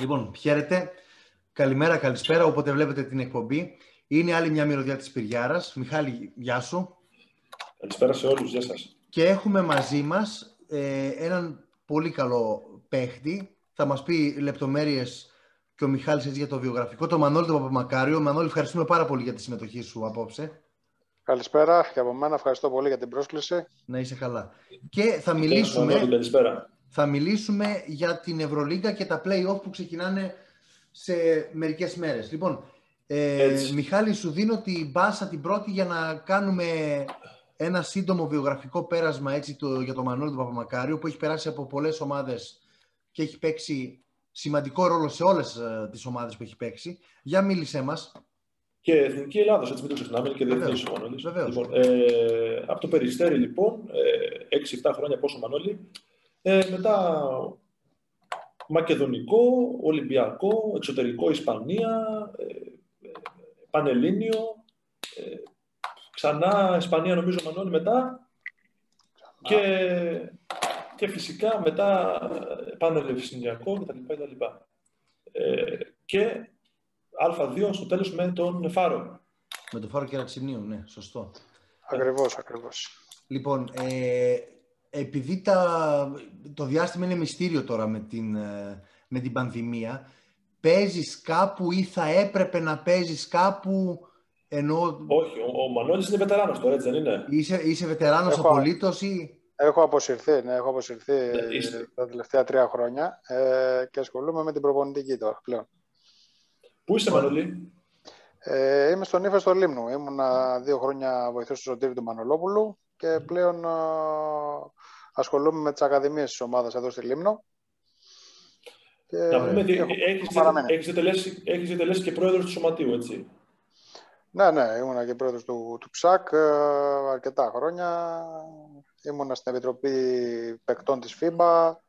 Λοιπόν, χαίρετε. Καλημέρα, καλησπέρα, όποτε βλέπετε την εκπομπή. Είναι άλλη μια μυρωδιά της Πυριάρας. Μιχάλη, γεια σου. Καλησπέρα σε όλους, γεια σας. Και έχουμε μαζί μας ε, έναν πολύ καλό παίχτη. Θα μας πει λεπτομέρειες και ο Μιχάλης έτσι για το βιογραφικό. Το Μανώλη τον Παπαμακάριο. Μανώλη, ευχαριστούμε πάρα πολύ για τη συμμετοχή σου απόψε. Καλησπέρα και από μένα. Ευχαριστώ πολύ για την πρόσκληση. Να είσαι καλά. Και θα μιλήσουμε, Καλησπέρα. Θα μιλήσουμε για την Ευρωλίγκα και τα play-off που ξεκινάνε σε μερικές μέρες. Λοιπόν, ε, Έτσι. Μιχάλη, σου δίνω την μπάσα την πρώτη για να κάνουμε ένα σύντομο βιογραφικό πέρασμα έτσι, το, για τον Μανώλη του Παπαμακάριου που έχει περάσει από πολλές ομάδες και έχει παίξει σημαντικό ρόλο σε όλες ε, τις ομάδες που έχει παίξει. Για μίλησέ μας. Και Εθνική Ελλάδος, έτσι μην το ξεχνάμε, είναι και Βεβαίως. διεθνής ο Μανώλης. Βεβαίως. Λοιπόν, ε, από το Περιστέρι, λοιπόν, ε, 6-7 χρόνια πόσο Μανώλη. Ε, μετά Μακεδονικό, Ολυμπιακό, εξωτερικό Ισπανία, ε, ε, Πανελλήνιο, ε, ξανά Ισπανία νομίζω Μανώλη μετά και, και φυσικά μετά ε, Πανελληνιακό κτλ. κτλ. Ε, και Α2 στο τέλος με τον Φάρο. Με το φάρο κερατσινίου, ναι, σωστό. Ακριβώς, ακριβώς. Λοιπόν, ε, επειδή τα, το διάστημα είναι μυστήριο τώρα με την, ε, με την πανδημία, παίζεις κάπου ή θα έπρεπε να παίζεις κάπου ενώ Όχι, ο, ο Μανώλης είναι βετεράνος τώρα, έτσι δεν είναι; είσαι, είσαι βετεράνος Έχω- απολύτως ή... Έχω αποσυρθεί, ναι, έχω αποσυρθεί Ναι, είστε. τα τελευταία τρία χρόνια ε, και ασχολούμαι με την προπονητική τώρα πλέον. Πού είσαι Μανώλη; Ε, είμαι στον ύφο στο Λίμνου. Ήμουνα δύο χρόνια βοηθός του Σωτήρη του Μανολόπουλου και πλέον ε, ασχολούμαι με τις ακαδημίες της ομάδας εδώ στη Λίμνο. Και Να πούμε ότι έχω έχεις, παραμένει. έχεις, διατελέσει, έχεις διατελέσει και πρόεδρος του Σωματείου, έτσι. Ναι, ναι, ήμουνα και πρόεδρος του, του ΨΑΚ ε, αρκετά χρόνια. Ήμουνα στην Επιτροπή Παικτών της ΦΥΜΠΑ.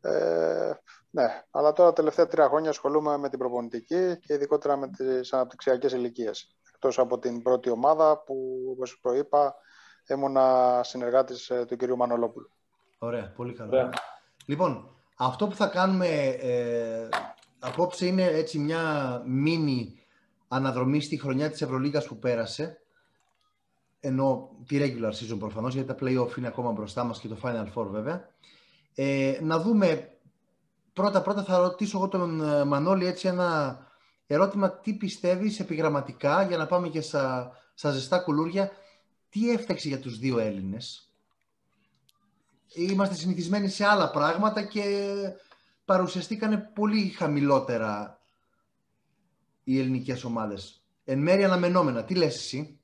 Ε, ναι, αλλά τώρα τα τελευταία τρία χρόνια ασχολούμαι με την προπονητική και ειδικότερα με τις αναπτυξιακές ηλικίες. Εκτός από την πρώτη ομάδα που, όπως προείπα, ήμουνα συνεργάτης ε, του κυρίου Μανολόπουλου. Ωραία, πολύ καλό. Ωραία. Λοιπόν, αυτό που θα κάνουμε ε, απόψε είναι έτσι μια μίνι αναδρομή στη χρονιά της Ευρωλίγας που πέρασε ενώ τη regular season προφανώς γιατί τα play-off είναι ακόμα μπροστά μας και το Final Four βέβαια ε, να δούμε πρώτα πρώτα θα ρωτήσω εγώ τον ε, Μανώλη έτσι ένα ερώτημα τι πιστεύεις επιγραμματικά για να πάμε και στα, στα ζεστά κουλούρια τι έφταξε για τους δύο Έλληνες; Είμαστε συνηθισμένοι σε άλλα πράγματα και παρουσιαστήκανε πολύ χαμηλότερα οι ελληνικές ομάδες. Εν μέρει αναμενόμενα. Τι λες εσύ;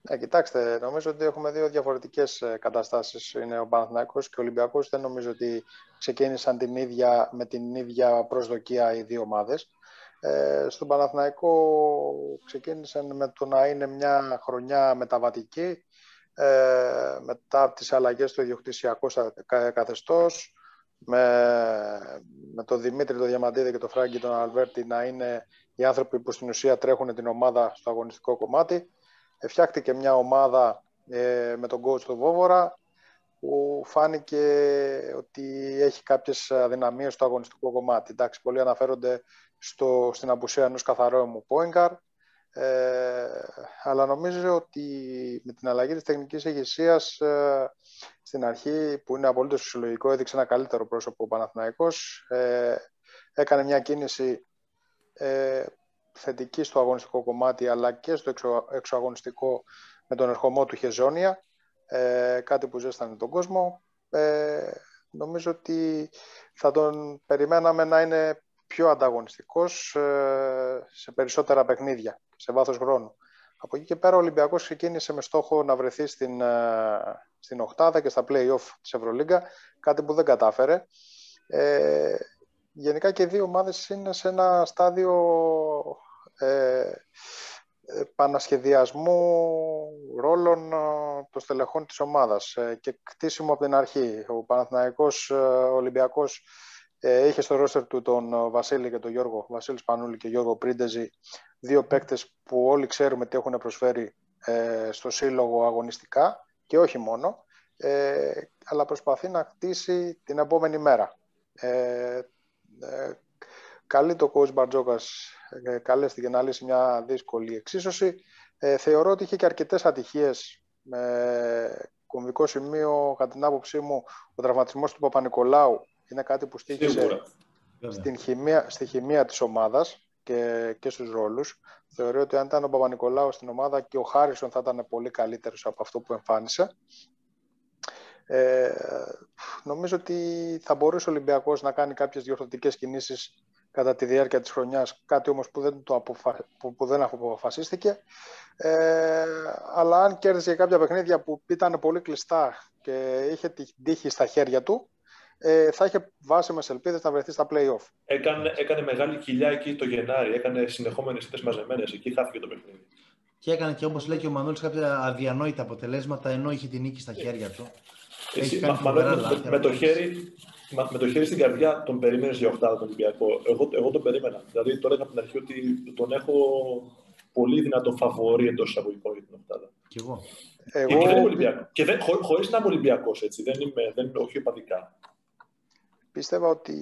Ναι, κοιτάξτε, νομίζω ότι έχουμε δύο διαφορετικές ε, καταστάσεις. Είναι ο Παναθηναϊκός και ο Ολυμπιακός. Δεν νομίζω ότι ξεκίνησαν την ίδια, με την ίδια προσδοκία οι δύο ομάδες. Ε, στον Παναθηναϊκό ξεκίνησαν με το να είναι μια χρονιά μεταβατική ε, μετά από τις αλλαγές στο ιδιοκτησιακό σα- κα- καθεστώς με, με τον Δημήτρη, τον Διαμαντίδη και τον Φράγκη, τον Αλβέρτη να είναι οι άνθρωποι που στην ουσία τρέχουν την ομάδα στο αγωνιστικό κομμάτι. Ε, Φτιάχτηκε μια ομάδα ε, με τον coach του Βόβορα που φάνηκε ότι έχει κάποιες αδυναμίες στο αγωνιστικό κομμάτι. Εντάξει, πολλοί αναφέρονται στο, στην απουσία ενός καθαρόμου Πόιγκαρ, ε, αλλά νομίζω ότι με την αλλαγή της τεχνικής ηγεσίας ε, στην αρχή, που είναι απολύτως φυσιολογικό, έδειξε ένα καλύτερο πρόσωπο ο Παναθηναϊκός. Ε, έκανε μια κίνηση ε, θετική στο αγωνιστικό κομμάτι, αλλά και στο εξω, εξωαγωνιστικό με τον ερχομό του Χεζόνια, ε, κάτι που ζέστανε τον κόσμο. Ε, νομίζω ότι θα τον περιμέναμε να είναι πιο ανταγωνιστικός ε, σε περισσότερα παιχνίδια, σε βάθος χρόνου. Από εκεί και πέρα ο Ολυμπιακός ξεκίνησε με στόχο να βρεθεί στην, ε, στην οκτάδα και στα play-off της Ευρωλίγκα, κάτι που δεν κατάφερε. Ε, γενικά και οι δύο ομάδες είναι σε ένα στάδιο ε, επανασχεδιασμού ρόλων ε, των στελεχών της ομάδας ε, και κτίσιμο από την αρχή. Ο Παναθηναϊκός ε, Ολυμπιακός ε, είχε στο ρόστερ του τον ε, Βασίλη και τον Γιώργο, Βασίλης Σπανούλη και Γιώργο Πρίντεζη, δύο παίκτες που όλοι ξέρουμε τι έχουν προσφέρει ε, στο σύλλογο αγωνιστικά και όχι μόνο, ε, αλλά προσπαθεί να κτίσει την επόμενη μέρα. Ε, ε, καλεί το coach Μπαρτζόκας, ε, καλέστηκε να λύσει μια δύσκολη εξίσωση. Ε, θεωρώ ότι είχε και αρκετές ατυχίες με κομβικό σημείο, κατά την άποψή μου, ο τραυματισμός του Παπα-Νικολάου είναι κάτι που στήχησε στην χημεία, στη χημεία της ομάδας και, και στους ρόλους. Θεωρώ ότι αν ήταν ο Παπα-Νικολάου στην ομάδα και ο Χάρισον θα ήταν πολύ καλύτερος από αυτό που εμφάνισε. Ε, νομίζω ότι θα μπορούσε ο Ολυμπιακός να κάνει κάποιες διορθωτικές κινήσεις κατά τη διάρκεια της χρονιάς, κάτι όμως που δεν, το αποφα... που, δεν αποφασίστηκε. Ε, αλλά αν κέρδισε κάποια παιχνίδια που ήταν πολύ κλειστά και είχε την τύχη στα χέρια του, ε, θα είχε βάσιμες ελπίδες να βρεθεί στα play-off. Έκανε, έκανε μεγάλη κοιλιά εκεί το Γενάρη. Έκανε συνεχόμενες ήττες μαζεμένες. Εκεί χάθηκε το παιχνίδι. Και έκανε και όπως λέει και ο Μανώλης κάποια αδιανόητα αποτελέσματα ενώ είχε την νίκη στα χέρια του. Εσύ, μα, με, με, το χέρι, με το χέρι στην καρδιά τον περίμενες για οχτάδα τον Ολυμπιακό. Εγώ, εγώ τον περίμενα. Δηλαδή τώρα από την αρχή ότι τον έχω πολύ δυνατό φαβορή εντός εισαγωγικών για την οχτάδα. Κι εγώ. εγώ... Και, και δεν είμαι Ολυμπιακό. Και δεν, χω, χωρίς να είμαι Ολυμπιακός έτσι. Δεν είμαι, δεν είμαι όχι οπαδικά. Πίστευα ότι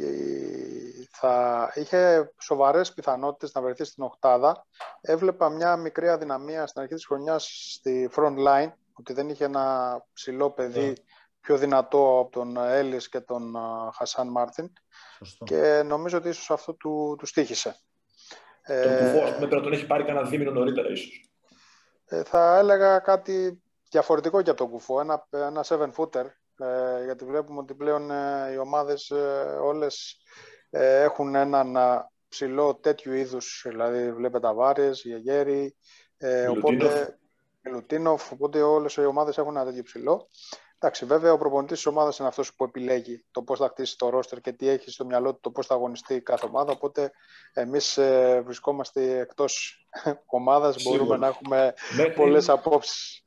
θα είχε σοβαρές πιθανότητες να βρεθεί στην οχτάδα. Έβλεπα μια μικρή αδυναμία στην αρχή της χρονιάς στη front line, ότι δεν είχε ένα ψηλό παιδί yeah. πιο δυνατό από τον Έλλης και τον Χασάν Μάρτιν. Και νομίζω ότι ίσως αυτό του, του στήχησε. Τον ε, Κουφό, πρέπει να τον έχει πάρει κανένα δίμηνο νωρίτερα ίσως. Ε, θα έλεγα κάτι διαφορετικό για τον Κουφό, ένα, ένα seven footer ε, γιατί βλέπουμε ότι πλέον ε, οι ομάδες ε, όλες έχουν έναν ψηλό τέτοιου είδους, δηλαδή βλέπετε Αβάρες, Γεγέρη, οπότε Λουτίνοφ, οπότε όλες οι ομάδες έχουν ένα τέτοιο ψηλό. Εντάξει, βέβαια ο προπονητής της ομάδας είναι αυτός που επιλέγει το πώς θα χτίσει το ρόστερ και τι έχει στο μυαλό του, το πώς θα αγωνιστεί κάθε ομάδα, οπότε εμείς βρισκόμαστε εκτός ομάδας, μπορούμε να έχουμε πολλές απόψεις.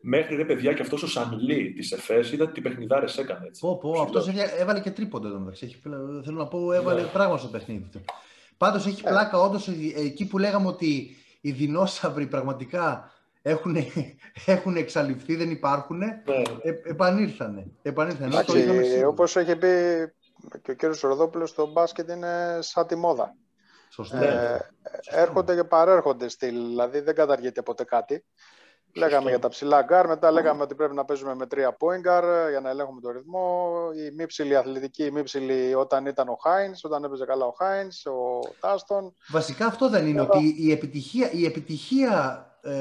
Μέχρι ρε παιδιά και αυτός ο Σανλή της ΕΦΕΣ, είδα τι παιχνιδάρε έκανε. Έτσι. Πω, πω, αυτός έβαλε και τρίποντο εδώ μεταξύ. Θέλω να πω, έβαλε ναι. πράγμα στο παιχνίδι του. Πάντως έχει yeah. πλάκα, όντως εκεί που λέγαμε ότι οι δεινόσαυροι πραγματικά έχουν, έχουν εξαλειφθεί, δεν υπάρχουν, ναι. ε, επανήλθανε. επανήλθανε. Όπως έχει πει και ο κύριος Ροδόπουλος, το μπάσκετ είναι σαν τη μόδα. Σωστό. Ε, έρχονται και παρέρχονται στυλ, δηλαδή δεν καταργείται ποτέ κάτι. Λέγαμε για τα ψηλά γκάρ, μετά λέγαμε ότι πρέπει να παίζουμε με τρία point guard για να ελέγχουμε το ρυθμό. Οι μη ψηλοί αθλητικοί, οι μη ψηλοί όταν ήταν ο Χάινς, όταν έπαιζε καλά ο Χάινς, ο Ντάνστον. Βασικά αυτό δεν είναι, ότι η επιτυχία, η επιτυχία ε,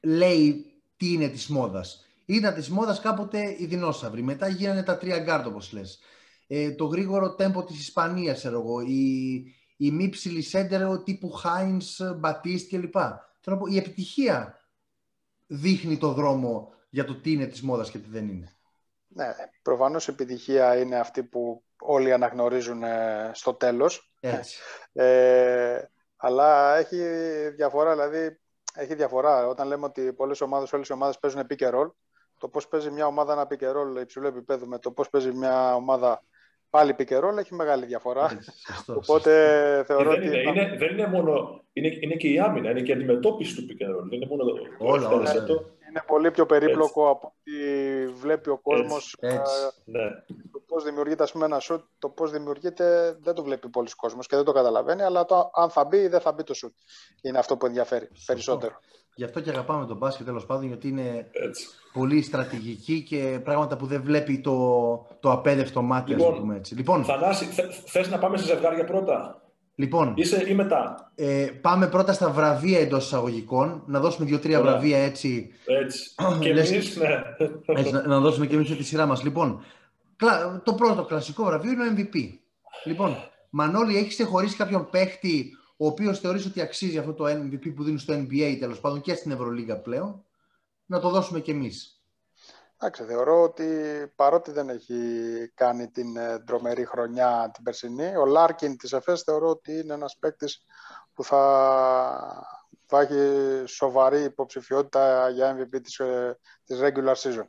λέει τι είναι της μόδας. Ήταν της μόδας κάποτε οι δεινόσαυροι. Μετά γίνανε τα τρία γκάρτ, όπως λες. Ε, το γρήγορο τέμπο της Ισπανίας, εγώ. Οι, οι μη ψηλοί σέντερ τύπου Χάινς, Μπατίστ κλπ. Η επιτυχία δείχνει το δρόμο για το τι είναι της μόδας και τι δεν είναι. Ναι, προφανώς η επιτυχία είναι αυτή που όλοι αναγνωρίζουν ε, στο τέλος. Έτσι. Ε, αλλά έχει διαφορά, δηλαδή έχει διαφορά. Όταν λέμε ότι πολλές ομάδες, όλες οι ομάδες παίζουν pick and roll, το πώς παίζει μια ομάδα ένα pick and roll υψηλού επίπεδου με το πώς παίζει μια ομάδα πάλι pick and roll έχει μεγάλη διαφορά. Οπότε θεωρώ δεν ότι... Είναι, δεν είναι μόνο... Είναι, είναι και η άμυνα, είναι και η αντιμετώπιση του pick and roll. Δεν είναι μόνο όλα, όλα. Είναι πολύ πιο περίπλοκο Έτσι. από ό,τι βλέπει ο κόσμος. Έτσι. Ναι. Το πώς δημιουργείται ας πούμε, ένα σουτ, το πώς δημιουργείται δεν το βλέπει πολλοί κόσμος και δεν το καταλαβαίνει, αλλά το, αν θα μπει ή δεν θα μπει το σουτ. Είναι αυτό που ενδιαφέρει Σωστό. περισσότερο. Γι' αυτό και αγαπάμε τον μπάσκετ τέλος πάντων, γιατί είναι έτσι. πολύ στρατηγική και πράγματα που δεν βλέπει το, το απέδευτο μάτι, λοιπόν, πούμε έτσι. Λοιπόν, Θανάση, θε να πάμε σε ζευγάρια πρώτα; Λοιπόν, Είσαι ή μετά; Ε, πάμε πρώτα στα βραβεία εντός εισαγωγικών. Να δώσουμε δύο-τρία βραβεία έτσι. Έτσι. και εμείς, ναι. έτσι, να, να, δώσουμε και εμείς τη σειρά μας. Λοιπόν, το πρώτο κλασικό βραβείο είναι ο MVP. Λοιπόν, Μανώλη, έχεις ξεχωρίσει κάποιον παίχτη ο οποίος θεωρείς ότι αξίζει αυτό το MVP που δίνεις στο NBA τέλος πάντων και στην Ευρωλίγα πλέον, να το δώσουμε κι εμείς. Εντάξει, θεωρώ ότι παρότι δεν έχει κάνει την ε, τρομερή χρονιά την περσινή, ο Λάρκιν της ΕΦΕΣ θεωρώ ότι είναι ένας παίκτης που θα, θα έχει σοβαρή υποψηφιότητα για MVP της, ε, της regular season.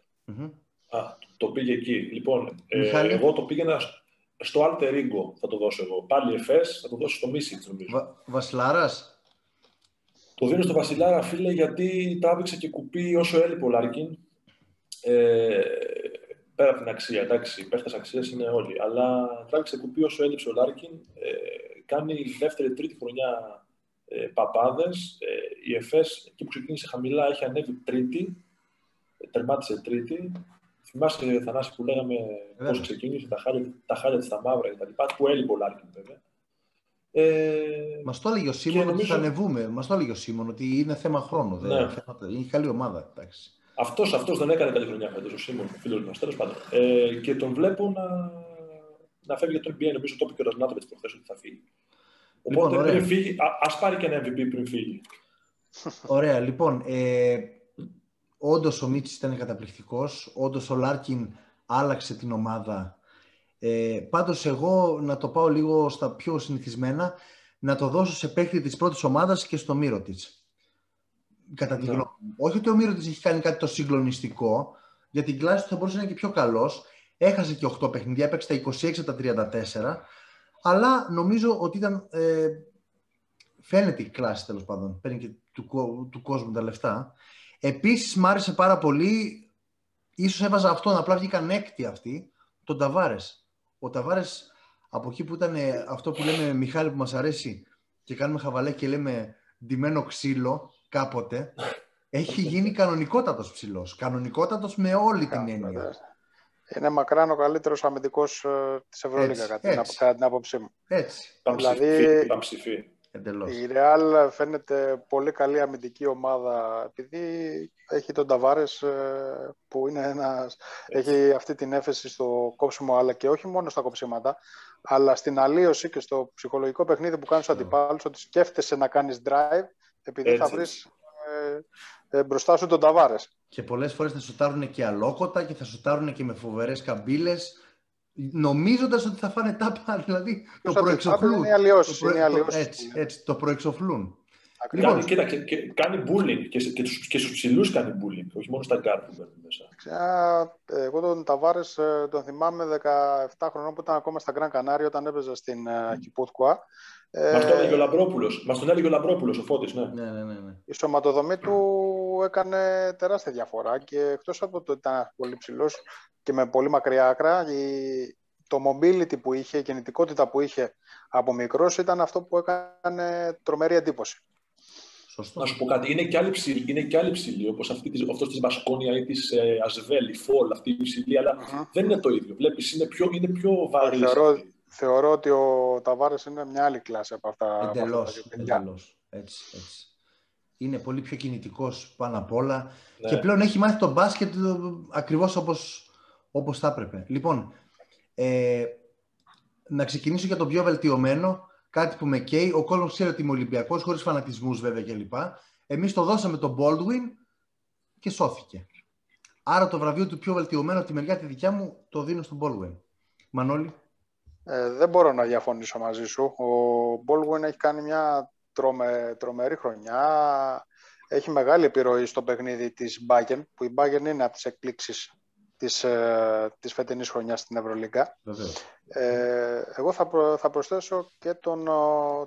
Α, το πήγε εκεί. Λοιπόν, ε, εγώ το πήγαινα στο Alter Ego θα το δώσω εγώ. Πάλι εφές, θα το δώσω στο Μίτσιτς, νομίζω. Βα, Βασιλάρας; Το δίνω στο Βασιλάρα, φίλε, γιατί τράβηξε και κουπί όσο έλειπε ο Λάρκιν. Ε, πέρα από την αξία, εντάξει, οι παίχτες αξίας είναι όλοι. Αλλά τράβηξε κουπί όσο έλειψε ο Λάρκιν. Ε, κάνει δεύτερη-τρίτη χρονιά ε, παπάδες. Ε, η ΕΦΕΣ, εκεί που ξεκίνησε χαμηλά, έχει ανέβει τρίτη, ε, τερμάτισε τρίτη. Θυμάσαι, Θανάση, που λέγαμε πώς ξεκίνησε, τα χάλια, τα χάλια της τα μαύρα κτλ. Που έλειπε ο Λάρκιν, βέβαια. Ε, Μας το έλεγε ο Σίμων ότι θα ανεβούμε. Μας το έλεγε ο Σίμων ότι είναι θέμα χρόνου. Ναι. Είναι καλή ομάδα. Αυτό αυτός δεν έκανε καλή χρονιά φέτος, ο Σίμων, ο φίλος μας. Τέλος πάντων. Ε, και τον βλέπω να, να φεύγει για το NBA. Νομίζω το είπε και ο Ρασνάτο προχθές ότι θα φύγει. Λοιπόν, Οπότε πριν φύγει, α πάρει και ένα MVP πριν φύγει. Ωραία, λοιπόν. Ε, Όντως ο Μίτσι ήταν καταπληκτικός. Όντως ο Λάρκιν άλλαξε την ομάδα. Ε, Πάντως, εγώ να το πάω λίγο στα πιο συνηθισμένα, να το δώσω σε παίκτη της πρώτης ομάδας και στο Μύρο της. Κατά τη ναι. γνώμη μου. Όχι ότι ο Μύρο έχει κάνει κάτι το συγκλονιστικό, γιατί την κλάση του θα μπορούσε να είναι και πιο καλός. Έχασε και 8 παιχνίδια, έπαιξε τα 26 τα 34. Αλλά νομίζω ότι ήταν. Ε, φαίνεται η κλάση τέλος πάντων. Παίρνει και του, του κόσμου τα λεφτά. Επίσης, μ' άρεσε πάρα πολύ. ίσως έβαζα αυτόν, απλά βγήκαν έκτη αυτοί, τον Ταβάρες. Ο Ταβάρες, από εκεί που ήταν αυτό που λέμε Μιχάλη που μας αρέσει και κάνουμε χαβαλέ και λέμε ντυμένο ξύλο κάποτε, έχει γίνει κανονικότατος ψηλός. Κανονικότατος με όλη την έννοια. Είναι μακράν ο καλύτερος αμυντικός ε, της Ευρωλίγα, κατά την άποψή μου. Έτσι. Δηλαδή, η Real φαίνεται πολύ καλή αμυντική ομάδα επειδή έχει τον Ταβάρες ε, που είναι ένας, έχει αυτή την έφεση στο κόψιμο αλλά και όχι μόνο στα κοψίματα αλλά στην αλλοίωση και στο ψυχολογικό παιχνίδι που κάνει στους αντιπάλους ότι σκέφτεσαι να κάνεις drive επειδή θα βρεις ε, ε, μπροστά σου τον Ταβάρες. Και πολλές φορές θα σουτάρουν και αλόκοτα και θα σουτάρουν και με φοβερές καμπύλες νομίζοντας ότι θα φάνε τάπα, δηλαδή το προεξοφλούν. Είναι αλλιώς, το είναι Έτσι, έτσι, το προεξοφλούν. Λοιπόν, κοίτα, και, και, κάνει bullying και, και, τους, και στους ψηλούς κάνει bullying, όχι μόνο στα γκάρ που μέσα. Εγώ τον Ταβάρες ε, τον θυμάμαι 17 χρονών που ήταν ακόμα στα Γκραν Κανάρια όταν έπαιζε στην mm. Κιπούτκουα. Μας τον έλεγε ο Λαμπρόπουλος. Μας τον έλεγε ο Λαμπρόπουλος, ο Φώτης, ναι. Ναι, ναι, ναι, ναι. Η σωματοδομή του έκανε τεράστια διαφορά και εκτός από το ότι ήταν πολύ ψηλός και με πολύ μακριά άκρα, η... το mobility που είχε, η κινητικότητα που είχε από μικρός ήταν αυτό που έκανε τρομερή εντύπωση. Σωστό. Να σου πω κάτι, είναι και άλλοι ψηλοί, είναι και άλλοι ψηλοί όπως αυτή της, αυτός της Μπασκόνια ή της ε, Ασβέλ, η Φόλ, αυτή η ψηλή, αλλά uh-huh. δεν είναι το ίδιο. Βλέπεις, είναι πιο, είναι πιο βαρύς. Θεωρώ, θεωρώ ότι ο Ταβάρες είναι μια άλλη κλάση από αυτά. Εντελώς, από αυτά εντελώς. Έτσι, έτσι. Είναι πολύ πιο κινητικός πάνω απ' όλα ναι. και πλέον έχει μάθει το μπάσκετ ακριβώς όπως, όπως θα έπρεπε. Λοιπόν, ε, να ξεκινήσω για το πιο βελτιωμένο κάτι που με καίει. Ο κόσμος ξέρει ότι είμαι Ολυμπιακός, χωρίς φανατισμούς βέβαια κλπ. Εμείς το δώσαμε τον Baldwin και σώθηκε. Άρα το βραβείο του πιο βελτιωμένο από τη μεριά τη δικιά μου το δίνω στον Baldwin. Μανώλη. Ε, δεν μπορώ να διαφωνήσω μαζί σου. Ο Baldwin έχει κάνει μια τρομε, τρομερή χρονιά. Έχει μεγάλη επιρροή στο παιχνίδι της Bayern, που η Bayern είναι από τις εκπλήξεις της, ε, της φετινής χρονιάς στην Ευρωλίγκα. Ε, εγώ θα, θα προσθέσω και τον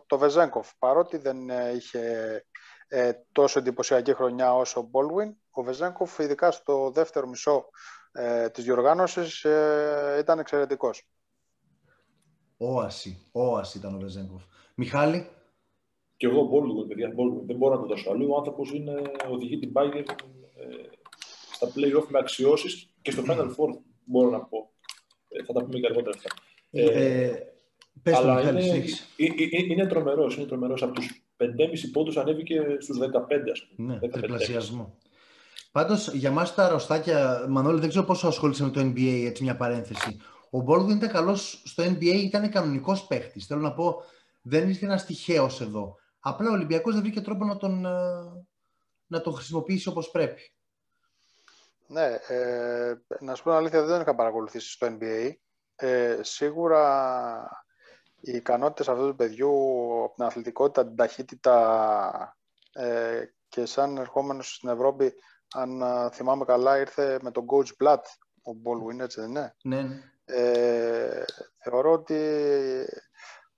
το Βεζέγκοφ. Παρότι δεν ε, είχε ε, τόσο εντυπωσιακή χρονιά όσο ο Μπόλουιν, ο Βεζέγκοφ ειδικά στο δεύτερο μισό ε, της διοργάνωσης ε, ήταν εξαιρετικός. Όαση, όαση ήταν ο Βεζέγκοφ. Μιχάλη; Και εγώ Μπόλουιν, παιδιά, Δεν μπορώ να το δώσω αλλού. Ο άνθρωπος είναι, οδηγεί την Bayern στα play-off με αξιώσεις και στο Final Four μπορώ να πω. Ε, θα τα πούμε και αργότερα αυτά. Ε, ε, πες αλλά είναι, είναι, είναι τρομερός, είναι τρομερός. Από τους 5,5 πόντους ανέβηκε στους 15, ας πούμε. Ναι, 15. τριπλασιασμό. Πάντως, για μας τα αρρωστάκια, Μανώλη, δεν ξέρω πόσο ασχολείσαι με το NBA, έτσι μια παρένθεση. Ο Μπόλγκουν ήταν καλός στο NBA, ήταν κανονικός παίχτης. Θέλω να πω, δεν ήρθε ένας τυχαίος εδώ. Απλά ο Ολυμπιακός δεν βρήκε τρόπο να τον, να τον χρησιμοποιήσει όπως πρέπει. Ναι, ε, να σου πω αλήθεια, δεν είχα παρακολουθήσει στο NBA. Ε, σίγουρα οι ικανότητες αυτού του παιδιού από την αθλητικότητα, την ταχύτητα ε, και σαν ερχόμενος στην Ευρώπη, αν θυμάμαι καλά, ήρθε με τον coach Blatt, ο Baldwin, έτσι δεν είναι; Ναι, ναι. Ε, θεωρώ ότι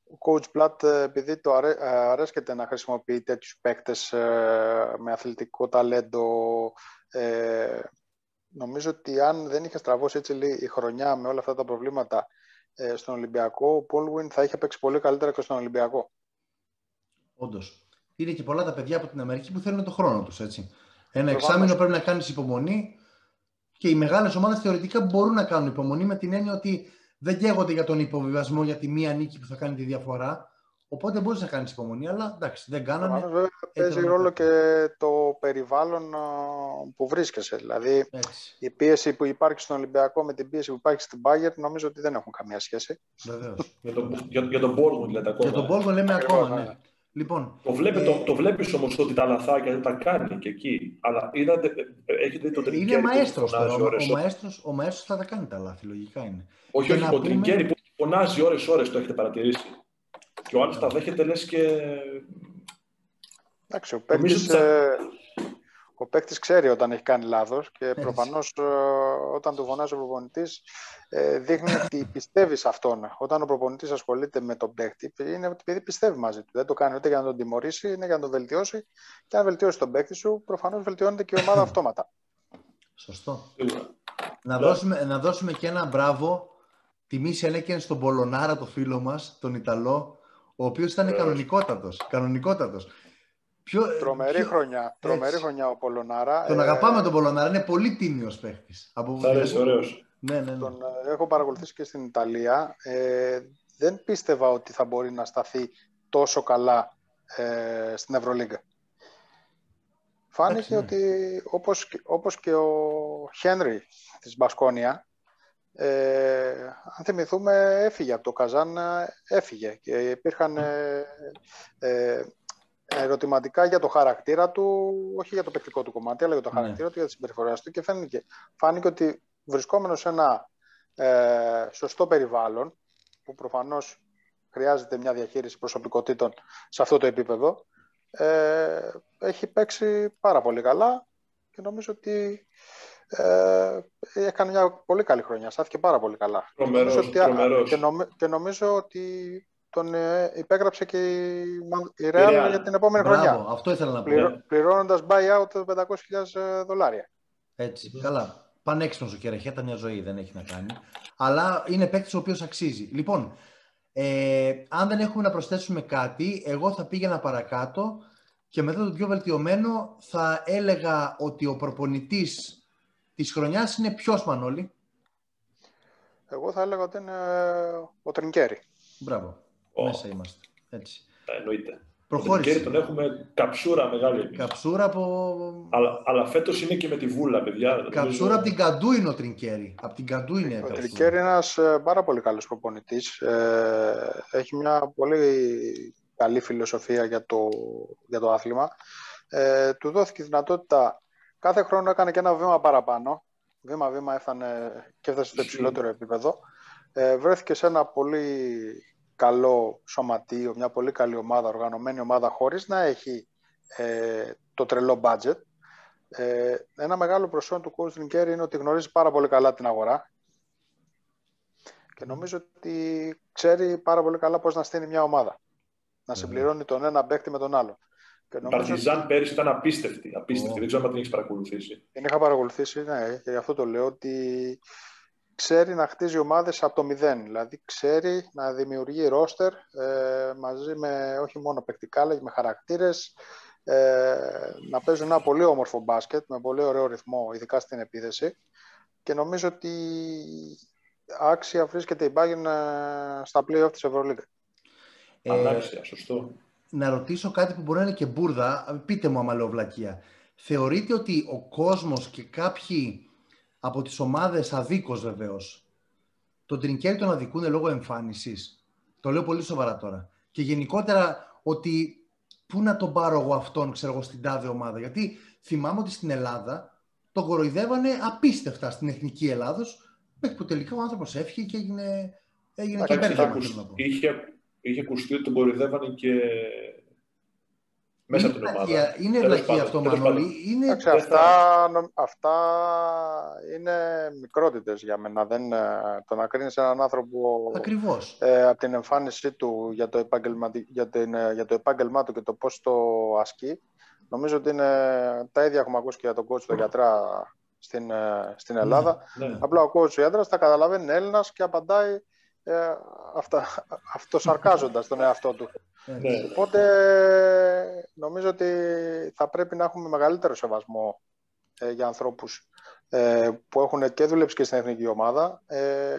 ο coach Blatt, επειδή το αρέ, αρέσκεται να χρησιμοποιεί τέτοιους παίκτες ε, με αθλητικό ταλέντο, νομίζω ότι αν δεν είχε στραβώσει έτσι η χρονιά με όλα αυτά τα προβλήματα ε, στον Ολυμπιακό, ο Πόλγουιν θα είχε παίξει πολύ καλύτερα και στον Ολυμπιακό. Όντως. Είναι και πολλά τα παιδιά από την Αμερική που θέλουν το χρόνο τους. Ένα εξάμεινο πρέπει να κάνεις υπομονή και οι μεγάλες ομάδες θεωρητικά μπορούν να κάνουν υπομονή με την έννοια ότι δεν καίγονται για τον υποβιβασμό για τη μία νίκη που θα κάνει τη διαφορά. Οπότε μπορείς να κάνεις υπομονή, αλλά εντάξει, δεν κάνανε. βέβαια παίζει ρόλο και το περιβάλλον που βρίσκεσαι. Δηλαδή, Έτσι. η πίεση που υπάρχει στον Ολυμπιακό με την πίεση που υπάρχει στην Bayern νομίζω ότι δεν έχουν καμία σχέση. Βεβαίως. για, τον, για, για τον λέτε ακόμα. Για τον Πόλγο λέμε ακόμα, ναι. Ναι. Λοιπόν, το, βλέπεις, ε... το, το βλέπεις όμως ότι τα λαθάκια δεν τα κάνει και εκεί. Αλλά είδατε, έχετε δει το τρικέρι Είναι μαέστρος τώρα. Ο, ο, μαέστρος, ο μαέστρος θα τα κάνει τα λάθη, λογικά είναι. Όχι, όχι, ο πούμε... τρικέρι που φωνάζει ώρες ώρες το έχετε παρατηρήσει. Και ο άλλος τα δέχεται λες και... Εντάξει, ο παίκτης, ε, ο παίκτης ξέρει όταν έχει κάνει λάθος και προφανώς ε, όταν του φωνάζει ο προπονητής ε, δείχνει ότι πιστεύει σε αυτόν. Όταν ο προπονητής ασχολείται με τον παίκτη είναι επειδή πιστεύει μαζί του. Δεν το κάνει ούτε για να τον τιμωρήσει, είναι για να τον βελτιώσει και αν βελτιώσει τον παίκτη σου προφανώς βελτιώνεται και η ομάδα αυτόματα. Σωστό. να, δώσουμε, να δώσουμε και ένα μπράβο τιμή Σενέκεν στον Πολωνάρα, το φίλο μας, τον Ιταλό, ο οποίος ήταν κανονικότατος. κανονικότατος. Πιο, τρομερή πιο... χρονιά. Τρομερή χρονιά ο Πολωνάρα. Τον ε... αγαπάμε τον Πολωνάρα. Είναι πολύ τίμιος παίχτης. Από... αρέσει, ωραίος. Ναι, ναι, ναι. Τον ε, έχω παρακολουθήσει και στην Ιταλία. Ε, δεν πίστευα ότι θα μπορεί να σταθεί τόσο καλά ε, στην Ευρωλίγκα. Φάνηκε ναι. ότι όπως, όπως και ο Χένρι της Μπασκόνια, ε, αν θυμηθούμε, έφυγε από το Καζάν, έφυγε και υπήρχαν ε, ε, ερωτηματικά για το χαρακτήρα του, όχι για το παικτικό του κομμάτι, αλλά για το ναι. χαρακτήρα του, για τη συμπεριφορά του και φάνηκε, φάνηκε ότι βρισκόμενος σε ένα ε, σωστό περιβάλλον, που προφανώς χρειάζεται μια διαχείριση προσωπικότητων σε αυτό το επίπεδο, ε, έχει παίξει πάρα πολύ καλά και νομίζω ότι ε, έκανε μια πολύ καλή χρονιά. Στάθηκε πάρα πολύ καλά. Τρομερός, και, νομίζω ότι, και, νομι, και νομίζω ότι τον ε, υπέγραψε και η, η Real για την επόμενη Μπράβο, χρονιά. Αυτό ήθελα να πω. Πληρω, πληρώνοντας buyout 500.000 ε, δολάρια. Έτσι, καλά. Πανέξυπνο ο Κεραχέτα, μια ζωή δεν έχει να κάνει. Αλλά είναι παίκτης ο οποίος αξίζει. Λοιπόν, ε, αν δεν έχουμε να προσθέσουμε κάτι, εγώ θα πήγαινα παρακάτω και μετά το πιο βελτιωμένο θα έλεγα ότι ο προπονητής της χρονιάς είναι ποιος Μανώλη; Εγώ θα έλεγα ότι είναι ο Τρινκέρι. Μπράβο. Oh. Μέσα είμαστε. Έτσι. Εννοείται. Προχώρησε. τον έχουμε καψούρα μεγάλη. Καψούρα από. Αλλά, αλλά φέτος είναι και με τη βούλα, παιδιά. Καψούρα από την Καντού είναι ο Τρινκέρι. Από την Καντού είναι. Ο Τρινκέρι είναι ένας ε, πάρα πολύ καλός προπονητής. Ε, έχει μια πολύ καλή φιλοσοφία για το, για το άθλημα. Ε, του δόθηκε η δυνατότητα. Κάθε χρόνο έκανε και ένα βήμα παραπάνω. Βήμα-βήμα έφτανε και έφτασε στο υψηλότερο επίπεδο. Ε, βρέθηκε σε ένα πολύ καλό σωματείο, μια πολύ καλή ομάδα, οργανωμένη ομάδα, χωρίς να έχει ε, το τρελό budget. Ε, ένα μεγάλο προσόν του coach Κέρι είναι ότι γνωρίζει πάρα πολύ καλά την αγορά και νομίζω ότι ξέρει πάρα πολύ καλά πώς να στείλει μια ομάδα. Να συμπληρώνει τον ένα παίκτη με τον άλλο. Η Παρτιζάν ότι... πέρυσι ήταν απίστευτη. απίστευτη. Δεν ξέρω αν την έχεις παρακολουθήσει. Την είχα παρακολουθήσει, ναι. Και γι' αυτό το λέω ότι ξέρει να χτίζει ομάδες από το μηδέν. Δηλαδή ξέρει να δημιουργεί ρόστερ ε, μαζί με όχι μόνο παικτικά, αλλά και με χαρακτήρες, ε, να παίζουν ένα πολύ όμορφο μπάσκετ με πολύ ωραίο ρυθμό, ειδικά στην επίδεση. Και νομίζω ότι άξια βρίσκεται η Bayern ε, στα play-off της Ευρωλίγα. Ε, σωστό. Να ρωτήσω κάτι που μπορεί να είναι και μπουρδα, πείτε μου άμα λέω βλακεία. Θεωρείτε ότι ο κόσμος και κάποιοι από τις ομάδες αδίκως βεβαίως. Τον Τρινκέρι τον αδικούν λόγω εμφάνισης. Το λέω πολύ σοβαρά τώρα. Και γενικότερα ότι πού να τον πάρω εγώ αυτόν, ξέρω εγώ, στην τάδε ομάδα. Γιατί θυμάμαι ότι στην Ελλάδα τον κοροϊδεύανε απίστευτα στην εθνική Ελλάδος, μέχρι που τελικά ο άνθρωπος έφυγε και έγινε, έγινε και είχε, είχε ακουστεί ότι τον κοροϊδεύανε και μέσα είναι από την ομάδα. Είναι ευλακία αυτό, Μανώλη. Είναι... αυτά, αυτά είναι μικρότητες για μένα. Δεν, ε, το να κρίνεις έναν άνθρωπο Ακριβώς. Ε, από την εμφάνισή του για το, επάγγελμα, για, την, ε, για το επάγγελμά του και το πώς το ασκεί, νομίζω ότι είναι, τα ίδια έχουμε ακούσει και για τον κότσο του γιατρά στην, ε, στην ναι, Ελλάδα. Ναι, ναι. Απλά ο κότσο του γιατράς τα καταλαβαίνει Έλληνας και απαντάει ε, αυτά, αυτοσαρκάζοντας τον εαυτό του. Ναι. Οπότε νομίζω ότι θα πρέπει να έχουμε μεγαλύτερο σεβασμό ε, για ανθρώπους ε, που έχουν και δουλέψει και στην εθνική ομάδα. Ε,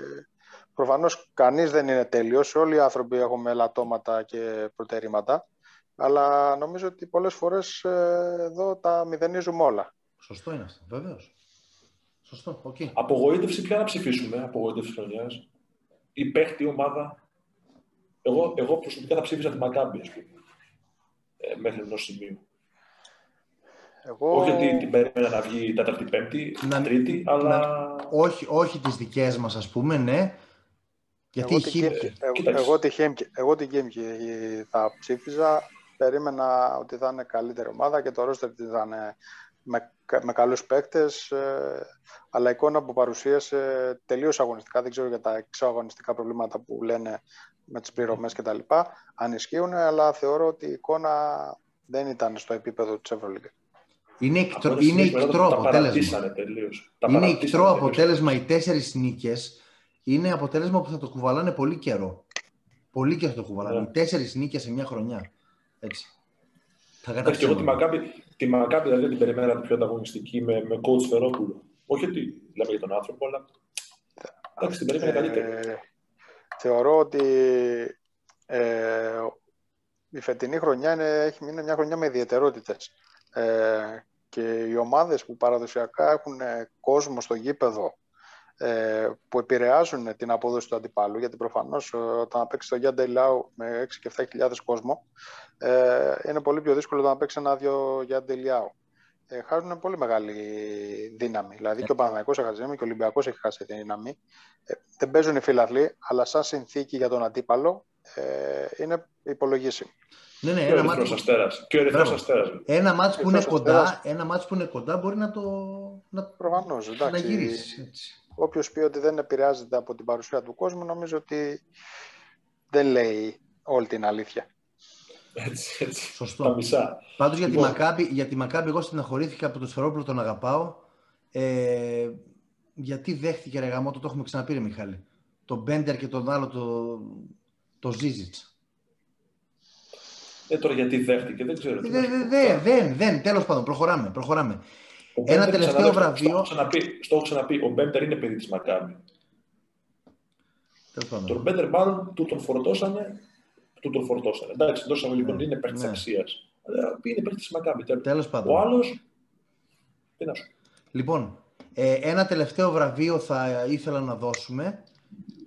προφανώς κανείς δεν είναι τέλειος, όλοι οι άνθρωποι έχουμε ελαττώματα και προτερήματα, αλλά νομίζω ότι πολλές φορές ε, εδώ τα μηδενίζουμε όλα. Σωστό είναι αυτό, βεβαίως. Σωστό, οκ. Απογοήτευση ποια να ψηφίσουμε, απογοήτευση χρονιάς. Ή παίχτη ή ομάδα. Εγώ, εγώ προσωπικά θα ψήφιζα τη Μακάμπι, ας πούμε. Ε, μέχρι ενός σημείου. Εγώ... Όχι ότι την περίμενα να βγει τέταρτη, πέμπτη, Να- τρίτη, αλλά. Όχι, όχι τις δικές μας, ας πούμε, ναι. Γιατί εγώ, η την Χίμκι- Χίμκι- εγώ, κοίταξε. εγώ τη Χίμκι- εγώ την Χίμκι θα ψήφιζα. Περίμενα ότι θα είναι καλύτερη ομάδα και το ρόστερ της θα είναι με, με καλούς παίκτες. ε, αλλά η εικόνα που παρουσίασε τελείως αγωνιστικά, δεν ξέρω για τα εξωαγωνιστικά προβλήματα που λένε με τις πληρωμές κτλ. Αν ισχύουν, αλλά θεωρώ ότι η εικόνα δεν ήταν στο επίπεδο της Ευρωλίγκας. είναι, από εκτρό, ένα είναι σημείο μετά εκτρό τα αποτέλεσμα. παρατήσανε τελείως. Τα Είναι παρατήσανε εκτρό τελείως. αποτέλεσμα οι τέσσερις νίκες. Είναι αποτέλεσμα που θα το κουβαλάνε πολύ καιρό. Πολύ καιρό θα το κουβαλάνε. Ναι. Οι τέσσερις νίκες σε μια χρονιά. Έτσι. Θα Εντάξει, και εγώ τη καταφέρουμε. Μακάμπη, τη Μακάμπη δηλαδή την περιμένα την πιο ανταγωνιστική με, με coach Φερόπουλο. Όχι ότι λέμε για τον άνθρωπο, αλλά. Εντάξει, την περίμενα καλύτερη. Ε, θεωρώ ότι ε, η φετινή χρονιά είναι, έχει μείνει μια χρονιά με ιδιαιτερότητες. Ε, και οι ομάδες που παραδοσιακά έχουν ε, κόσμο στο γήπεδο ε, που επηρεάζουν την απόδοση του αντιπάλου, γιατί προφανώς ε, όταν παίξει το Γιάνντε Λάου με 6 και 7 κόσμο, ε, είναι πολύ πιο δύσκολο να παίξει ένα-δυο Γιάνντε Λιάου. Ε, χάνουν πολύ μεγάλη δύναμη. Δηλαδή και ο Παναθηναϊκός έχασε δύναμη και ο Ολυμπιακός έχει χάσει δύναμη. Ε, δεν παίζουν οι φιλαθλοί, αλλά σαν συνθήκη για τον αντίπαλο ε, είναι υπολογίσιμη. Ναι, ναι, Και ο ένα Ερυθρός μάτς, Αστέρας. Και ο Ερυθρός Μπράβο. Αστέρας. ένα μάτς που είναι Εκτός κοντά, Αστέρας. ένα μάτς που είναι κοντά μπορεί να το να, Προφανώς, να εντάξει. γυρίσεις. Έτσι. Όποιος πει ότι δεν επηρεάζεται από την παρουσία του κόσμου, νομίζω ότι δεν λέει όλη την αλήθεια. Έτσι, έτσι. Τα Σωστό. μισά. Πάντως για τη, Λοιπόν. Μακάμπη, για τη Μακάμπη εγώ στεναχωρήθηκα από τον Σφερόπουλο, τον αγαπάω. Ε, γιατί δέχτηκε ρε γαμώτο, το έχουμε ξαναπεί ρε Μιχάλη. Τον Μπέντερ και τον άλλο, το, το Ζίζιτς. Ε, τώρα γιατί δέχτηκε, δεν ξέρω. τι να Δεν, σου πω. δεν, δεν, δεν, τέλος πάντων, προχωράμε, προχωράμε. Ο Ένα Μπέντερ, τελευταίο ξαναλέω, βραβείο. Στο έχω ξαναπεί, στο έχω ξαναπεί, ο Μπέντερ είναι παιδί της Μακάμπη. Τέλος πάντων. Τον Μπέντερ μάλλον του τον φορτώσανε, του τον φορτώσανε. Εντάξει, εντός εισαγωγικών είναι παίκτη Ναι. αξίας. Αλλά είναι παίκτη της Μακάμπη. τέλος. Τέλος πάντων. Ο άλλος, τι να σου πω. Λοιπόν, ε, ένα τελευταίο βραβείο θα ήθελα να δώσουμε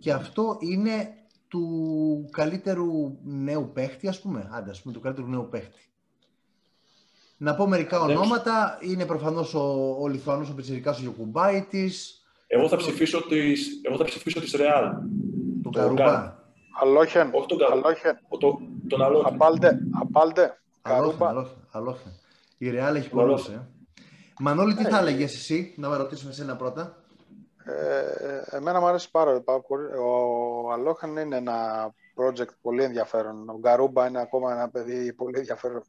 και αυτό είναι του καλύτερου νέου παίχτη, ας πούμε. Άντε, ας πούμε, του καλύτερου νέου παίχτη. Να πω μερικά Εντάξει. ονόματα. Είναι προφανώς ο, ο Λιθουανός, ο Πιτσιρικάς, ο Γιωκουμπάιτης, Εγώ θα ψηφίσω της, εγώ θα ψηφίσω της Ρεάλ. τον Το Καρουμπά. Κάνω. Αλόχεν, Όχι τον Καρ- Αλόχεν, Ο- το- Τον άλλο. Απάλτε, Απάλτε, Αλόχεν, Καρούμπα. αλόχεν, αλόχεν. Η Ρεάλ έχει Αλόχεν. πολλούς, ε. Μανώλη, τι Ε, θα έλεγες εσύ, να με ρωτήσουμε εσένα πρώτα; Ε, εμένα μου αρέσει πάρα πολύ. Ο Αλόχεν είναι ένα project πολύ ενδιαφέρον. Ο Γκαρούμπα είναι ακόμα ένα παιδί πολύ ενδιαφέρον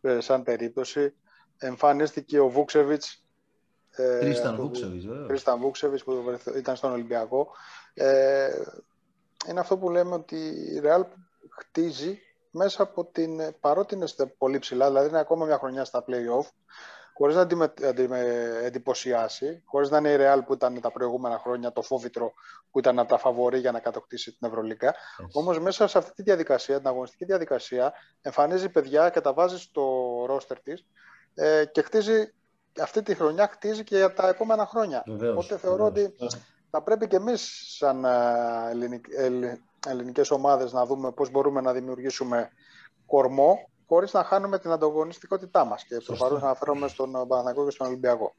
ε, σαν περίπτωση. Εμφανίστηκε ο Βούξεβιτς. ε, Τρίσταν που- Βούξεβιτς, βέβαια. Τρίσταν Βούξεβιτς που βρεθ- ήταν στον Ολυμπιακό. Ε, είναι αυτό που λέμε ότι η Real χτίζει μέσα από την, παρότι είναι στα πολύ ψηλά, δηλαδή είναι ακόμα μια χρονιά στα play-off, χωρίς να την εντυπωσιάσει, χωρίς να είναι η Real που ήταν τα προηγούμενα χρόνια, το φόβητρο που ήταν από τα φαβορή για να κατοκτήσει την Ευρωλίκα. Έτσι. Όμως μέσα σε αυτή τη διαδικασία, την αγωνιστική διαδικασία, εμφανίζει παιδιά και τα βάζει στο ρόστερ της ε, και χτίζει, αυτή τη χρονιά χτίζει και για τα επόμενα χρόνια. Βεβαίως, Οπότε θεωρώ βεβαίως. ότι θα πρέπει και εμείς σαν ε, ελληνικ, ελλη- ελληνικές ομάδες να δούμε πώς μπορούμε να δημιουργήσουμε κορμό χωρίς να χάνουμε την ανταγωνιστικότητά μας. Και Σωστά. προφανώς αναφέρομαι στον Παναθηναϊκό και στον Ολυμπιακό.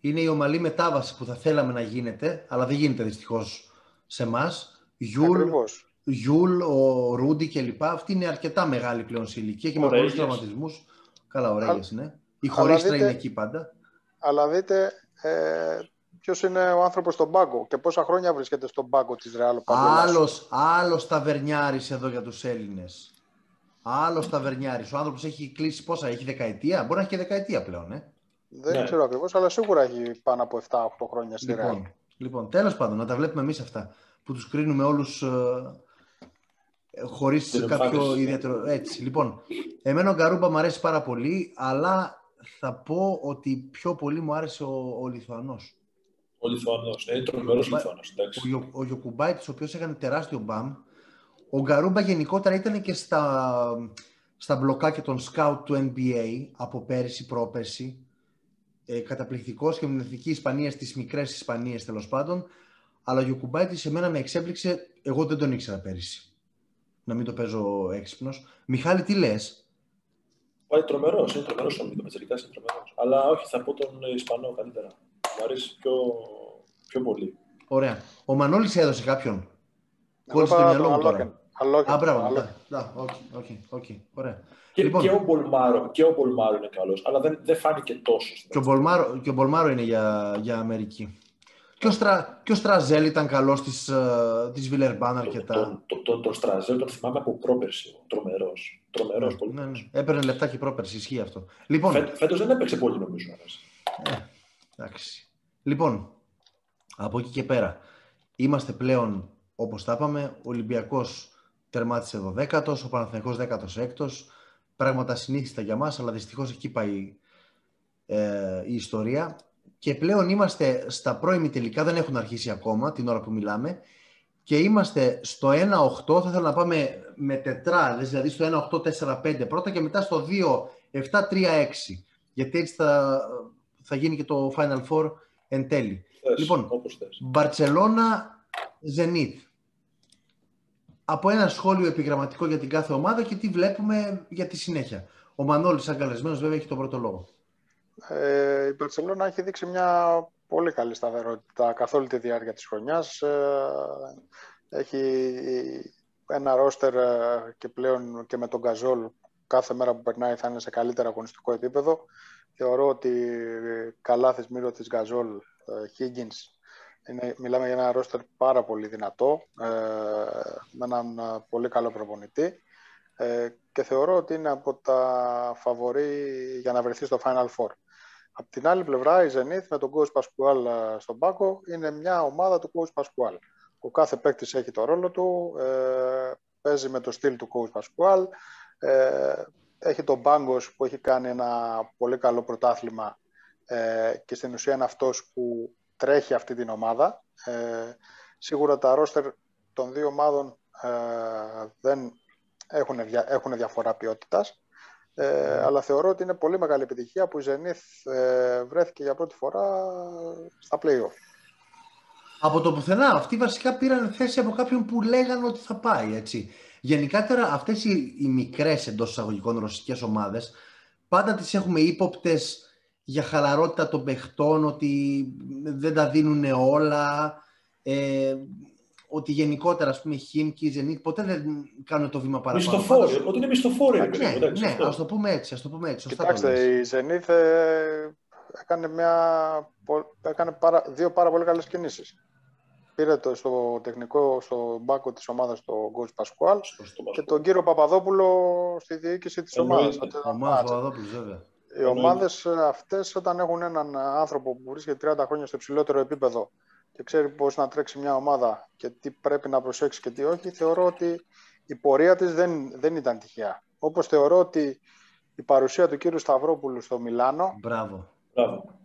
Είναι η ομαλή μετάβαση που θα θέλαμε να γίνεται, αλλά δεν γίνεται δυστυχώς σε εμάς. Γιούλ, Ακριβώς. Γιούλ, ο Ρούντι κλπ. Αυτή είναι αρκετά μεγάλη πλέον σε ηλικία και με Ωραίγες. πολλούς τραυματισμούς. Καλά, ωραία είναι. Η αλλά χωρίστρα δείτε- είναι εκεί πάντα. Αλλά δείτε ε, ποιος είναι ο άνθρωπος στον πάγκο και πόσα χρόνια βρίσκεται στον πάγκο της Ρεάλ. Άλλος, άλλος ταβερνιάρης εδώ για τους Έλληνες. Άλλος ταβερνιάρης. Ο άνθρωπος έχει κλείσει πόσα, έχει δεκαετία. Μπορεί να έχει και δεκαετία πλέον, ε. Δεν Ναι. ξέρω ακριβώς, αλλά σίγουρα έχει πάνω από 7-8 χρόνια στη Ρεάλ. Λοιπόν, λοιπόν τέλος πάντων, να τα βλέπουμε εμείς αυτά. που τους κρίνουμε όλους ε, χωρίς κάποιο ιδιαίτερο... Έτσι, λοιπόν, εμένα ο Γκαρούμπα μου αρέσει πάρα πολύ, αλλά θα πω ότι πιο πολύ μου άρεσε ο, ο Λιθουανός. Ο Λιθουανός, είναι τρομερός Λιθουανός. Ο, ο Γιοκουμπάιτης, ο οποίος έκανε τεράστιο μπαμ. Ο Γκαρούμπα γενικότερα ήταν και στα, στα μπλοκάκια των σκάουτ του NBA από πέρυσι, πρόπερσι. Ε, καταπληκτικός και με την εθνική Ισπανίας στις μικρές Ισπανίες τέλος πάντων. Αλλά ο Γιοκουμπάιτης σε μένα με εξέπληξε, εγώ δεν τον ήξερα πέρυσι. Να μην το παίζω έξυπνος. Μιχάλη, τι λες; Πάει τρομερός, είναι τρομερός ο Μίκο Μετσελικά, είναι τρομερός. Αλλά όχι, θα πω τον Ισπανό καλύτερα. Μου αρέσει πιο, πιο πολύ. Ωραία. Ο Μανώλης έδωσε κάποιον. Κόλλησε το μυαλό μου τώρα. Α, μπράβο. Όχι, όχι, ωραία. Και, λοιπόν, και, ο Μπολμάρο, και ο Μπολμάρο είναι καλός, αλλά δεν, δεν φάνηκε τόσο. Και ο Μπολμάρο, και ο Μπολμάρο είναι για, για Αμερική. Και ο, Στρα, και ο Στραζέλ ήταν καλός της της Βιλερμπάν αρκετά. Το, το, το, το, Στραζέλ τον θυμάμαι από πρόπερση. Τρομερός. Τρομερός ναι, πολύ. Ναι, ναι. Έπαιρνε λεπτά και πρόπερση. Ισχύει αυτό. Λοιπόν, Φέ, Φέτος δεν έπαιξε πολύ νομίζω. Ε, εντάξει. Λοιπόν, από εκεί και πέρα είμαστε πλέον όπως τα είπαμε. Ο Ολυμπιακός τερμάτισε 12ο, ο Παναθηναϊκός 16ο. Πράγματα συνήθιστα για μας, αλλά δυστυχώς εκεί πάει ε, η ιστορία και πλέον είμαστε στα πρώιμη τελικά, δεν έχουν αρχίσει ακόμα την ώρα που μιλάμε και είμαστε στο 1-8, θα ήθελα να πάμε με τετράδες, δηλαδή στο 1-8-4-5 πρώτα και μετά στο 2-7-3-6 γιατί έτσι θα, θα γίνει και το Final Four εν τέλει. Θες, λοιπόν, Μπαρτσελώνα, Zenit. Από ένα σχόλιο επιγραμματικό για την κάθε ομάδα και τι βλέπουμε για τη συνέχεια. Ο Μανώλης, σαν βέβαια, έχει τον πρώτο λόγο. Ε, η Μπαρσελόνα έχει δείξει μια πολύ καλή σταθερότητα καθ' όλη τη διάρκεια της χρονιάς. Ε, έχει ένα ρόστερ ε, και πλέον και με τον Καζόλ κάθε μέρα που περνάει θα είναι σε καλύτερο αγωνιστικό επίπεδο. Θεωρώ ότι καλά θεσμίρο της Γκαζόλ, Higgins, είναι, μιλάμε για ένα ρόστερ πάρα πολύ δυνατό, με έναν πολύ καλό προπονητή και θεωρώ ότι είναι από τα φαβορή για να βρεθεί στο Final Four. Απ' την άλλη πλευρά, η Zenith με τον Coach Pascual ε, στον πάκο είναι μια ομάδα του Coach Pascual. Ο κάθε παίκτης έχει το ρόλο του, ε, παίζει με το στυλ του Coach Pascual, ε, έχει τον Bangos που έχει κάνει ένα πολύ καλό πρωτάθλημα ε, και στην ουσία είναι αυτός που τρέχει αυτή την ομάδα. Ε, σίγουρα τα ρόστερ των δύο ομάδων ε, δεν έχουν, έχουν διαφορά ποιότητας. Ε, αλλά θεωρώ ότι είναι πολύ μεγάλη επιτυχία που η Zenith ε, βρέθηκε για πρώτη φορά στα play-off. Από το πουθενά. Αυτοί βασικά πήραν θέση από κάποιον που λέγανε ότι θα πάει, έτσι. Γενικά τώρα αυτές οι, οι μικρές εντός εισαγωγικών ρωσικές ομάδες πάντα τις έχουμε ύποπτες για χαλαρότητα των παιχτών, ότι δεν τα δίνουν όλα. Ε, ότι γενικότερα, ας πούμε, Χιμ και η Zenit ποτέ δεν κάνουν το βήμα παραπάνω. Μισθοφόροι, ότι είναι μισθοφόροι. Ναι, ναι, ναι, ας το πούμε έτσι, ας το πούμε έτσι. Κοιτάξτε, η Zenit ε, έκανε, μια, έκανε πάρα, δύο πάρα πολύ καλές κινήσεις. Πήρε το στο τεχνικό, στο μπάκο της ομάδας το Γκος Πασκουάλ και τον κύριο Παπαδόπουλο στη διοίκηση της ομάδας. Ομάδα Παπαδόπουλος, βέβαια. Οι ομάδες αυτές, όταν έχουν έναν άνθρωπο που βρίσκεται 30 χρόνια στο υψηλότερο επίπεδο και ξέρει πώς να τρέξει μια ομάδα και τι πρέπει να προσέξει και τι όχι, θεωρώ ότι η πορεία της δεν, δεν ήταν τυχαία. Όπως θεωρώ ότι η παρουσία του κύριου Σταυρόπουλου στο Μιλάνο Μπράβο.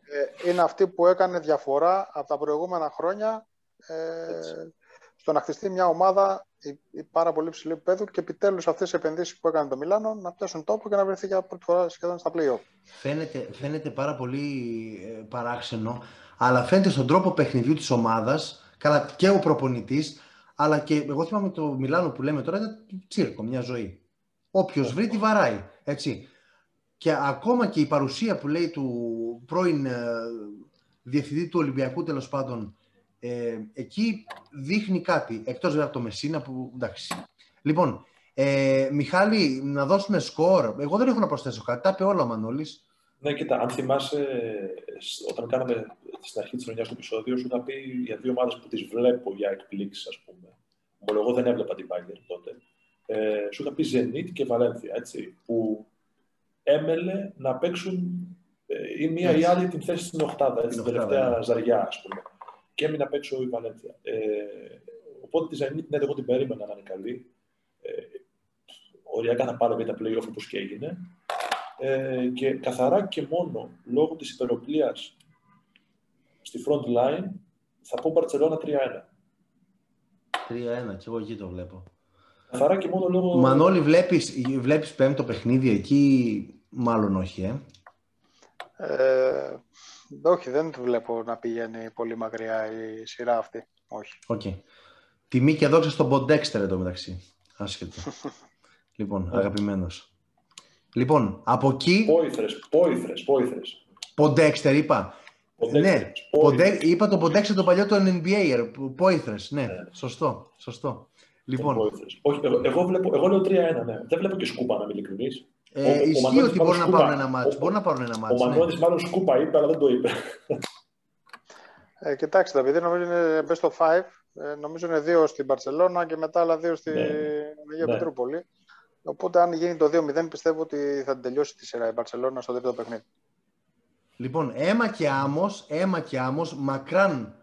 Ε, είναι αυτή που έκανε διαφορά από τα προηγούμενα χρόνια ε, στο να χτιστεί μια ομάδα η, η πάρα πολύ ψηλή επίπεδο και επιτέλους αυτές οι επενδύσεις που έκανε το Μιλάνο να πιάσουν τόπο και να βρεθεί για πρώτη φορά σχεδόν στα πλοία. Φαίνεται, φαίνεται πάρα πολύ ε, παράξενο αλλά φαίνεται στον τρόπο παιχνιδιού της ομάδας, καλά και ο προπονητής, αλλά και εγώ θυμάμαι το Μιλάνο που λέμε τώρα, ήταν τσίρκο, μια ζωή. Όποιος βρει τη βαράει, έτσι. Και ακόμα και η παρουσία που λέει του πρώην ε, διευθυντή του Ολυμπιακού τέλος πάντων ε, εκεί δείχνει κάτι, εκτός βέβαια από το Μεσίνα που εντάξει. Λοιπόν, ε, Μιχάλη, να δώσουμε σκορ. Εγώ δεν έχω να προσθέσω κάτι, τα είπε όλα ο Μανώλης. Ναι, κοίτα, αν θυμάσαι, όταν κάναμε στην αρχή της χρονιάς του επεισόδιο, σου είχα πει για δύο ομάδες που τις βλέπω για εκπλήξεις, ας πούμε. Μόνο εγώ δεν έβλεπα την Bayern τότε. Ε, σου είχα πει Zenit και Βαλένθια, έτσι, που έμελε να παίξουν ε, η μία ή άλλη την θέση στην Οχτάδα, έτσι, την τελευταία ναι. ζαριά, ας πούμε. Και έμεινε απ' έξω η Βαλένθια. Ε, Οπότε τη Zenit, ναι, εγώ την περίμενα να είναι καλή. Ε, οριακά θα πάρει τα playoff όπως και έγινε. Ε, και καθαρά και μόνο λόγω της υπεροπλίας στη front line θα πω Barcelona 3-1. 3-1 και εγώ εκεί το βλέπω. Καθαρά και μόνο λόγω... Μανώλη, βλέπεις, βλέπεις πέμπτο παιχνίδι εκεί, μάλλον όχι, ε. ε όχι, δεν το βλέπω να πηγαίνει πολύ μακριά η σειρά αυτή. Όχι. Okay. Τιμή και δόξα στον Ποντέξτερ εδώ μεταξύ. Άσχετο. λοιπόν, αγαπημένος. Λοιπόν, από εκεί... Πόηθρες, πόηθρες, πόηθρες. Ποντέξτερ είπα. Ναι, ποντέ, είπα το Ποντέξτερ το παλιό το NBA, Πόηθρες, ναι, ναι, σωστό, σωστό. Λοιπόν. Όχι, εγώ, εγώ, βλέπω, εγώ λέω 3-1, ναι. Δεν βλέπω και σκούπα να μην ειλικρινής. Ε, ισχύει ότι μπορεί να πάρουν ένα μάτσο. Μπορεί να πάρουν ένα μάτσο. Ο Μανώλης ναι. μάλλον σκούπα είπε, αλλά δεν το είπε. Ε, κοιτάξτε, επειδή νομίζω είναι best of five, ε, νομίζω είναι δύο στην Παρσελώνα και μετά άλλα δύο στη ναι. Αγία ναι. Πετρούπολη. Οπότε, αν γίνει το 2-0, πιστεύω ότι θα τελειώσει τη σειρά η Μπαρσελόνα στο δεύτερο παιχνίδι. Λοιπόν, αίμα και άμμος, αίμα και άμμος, μακράν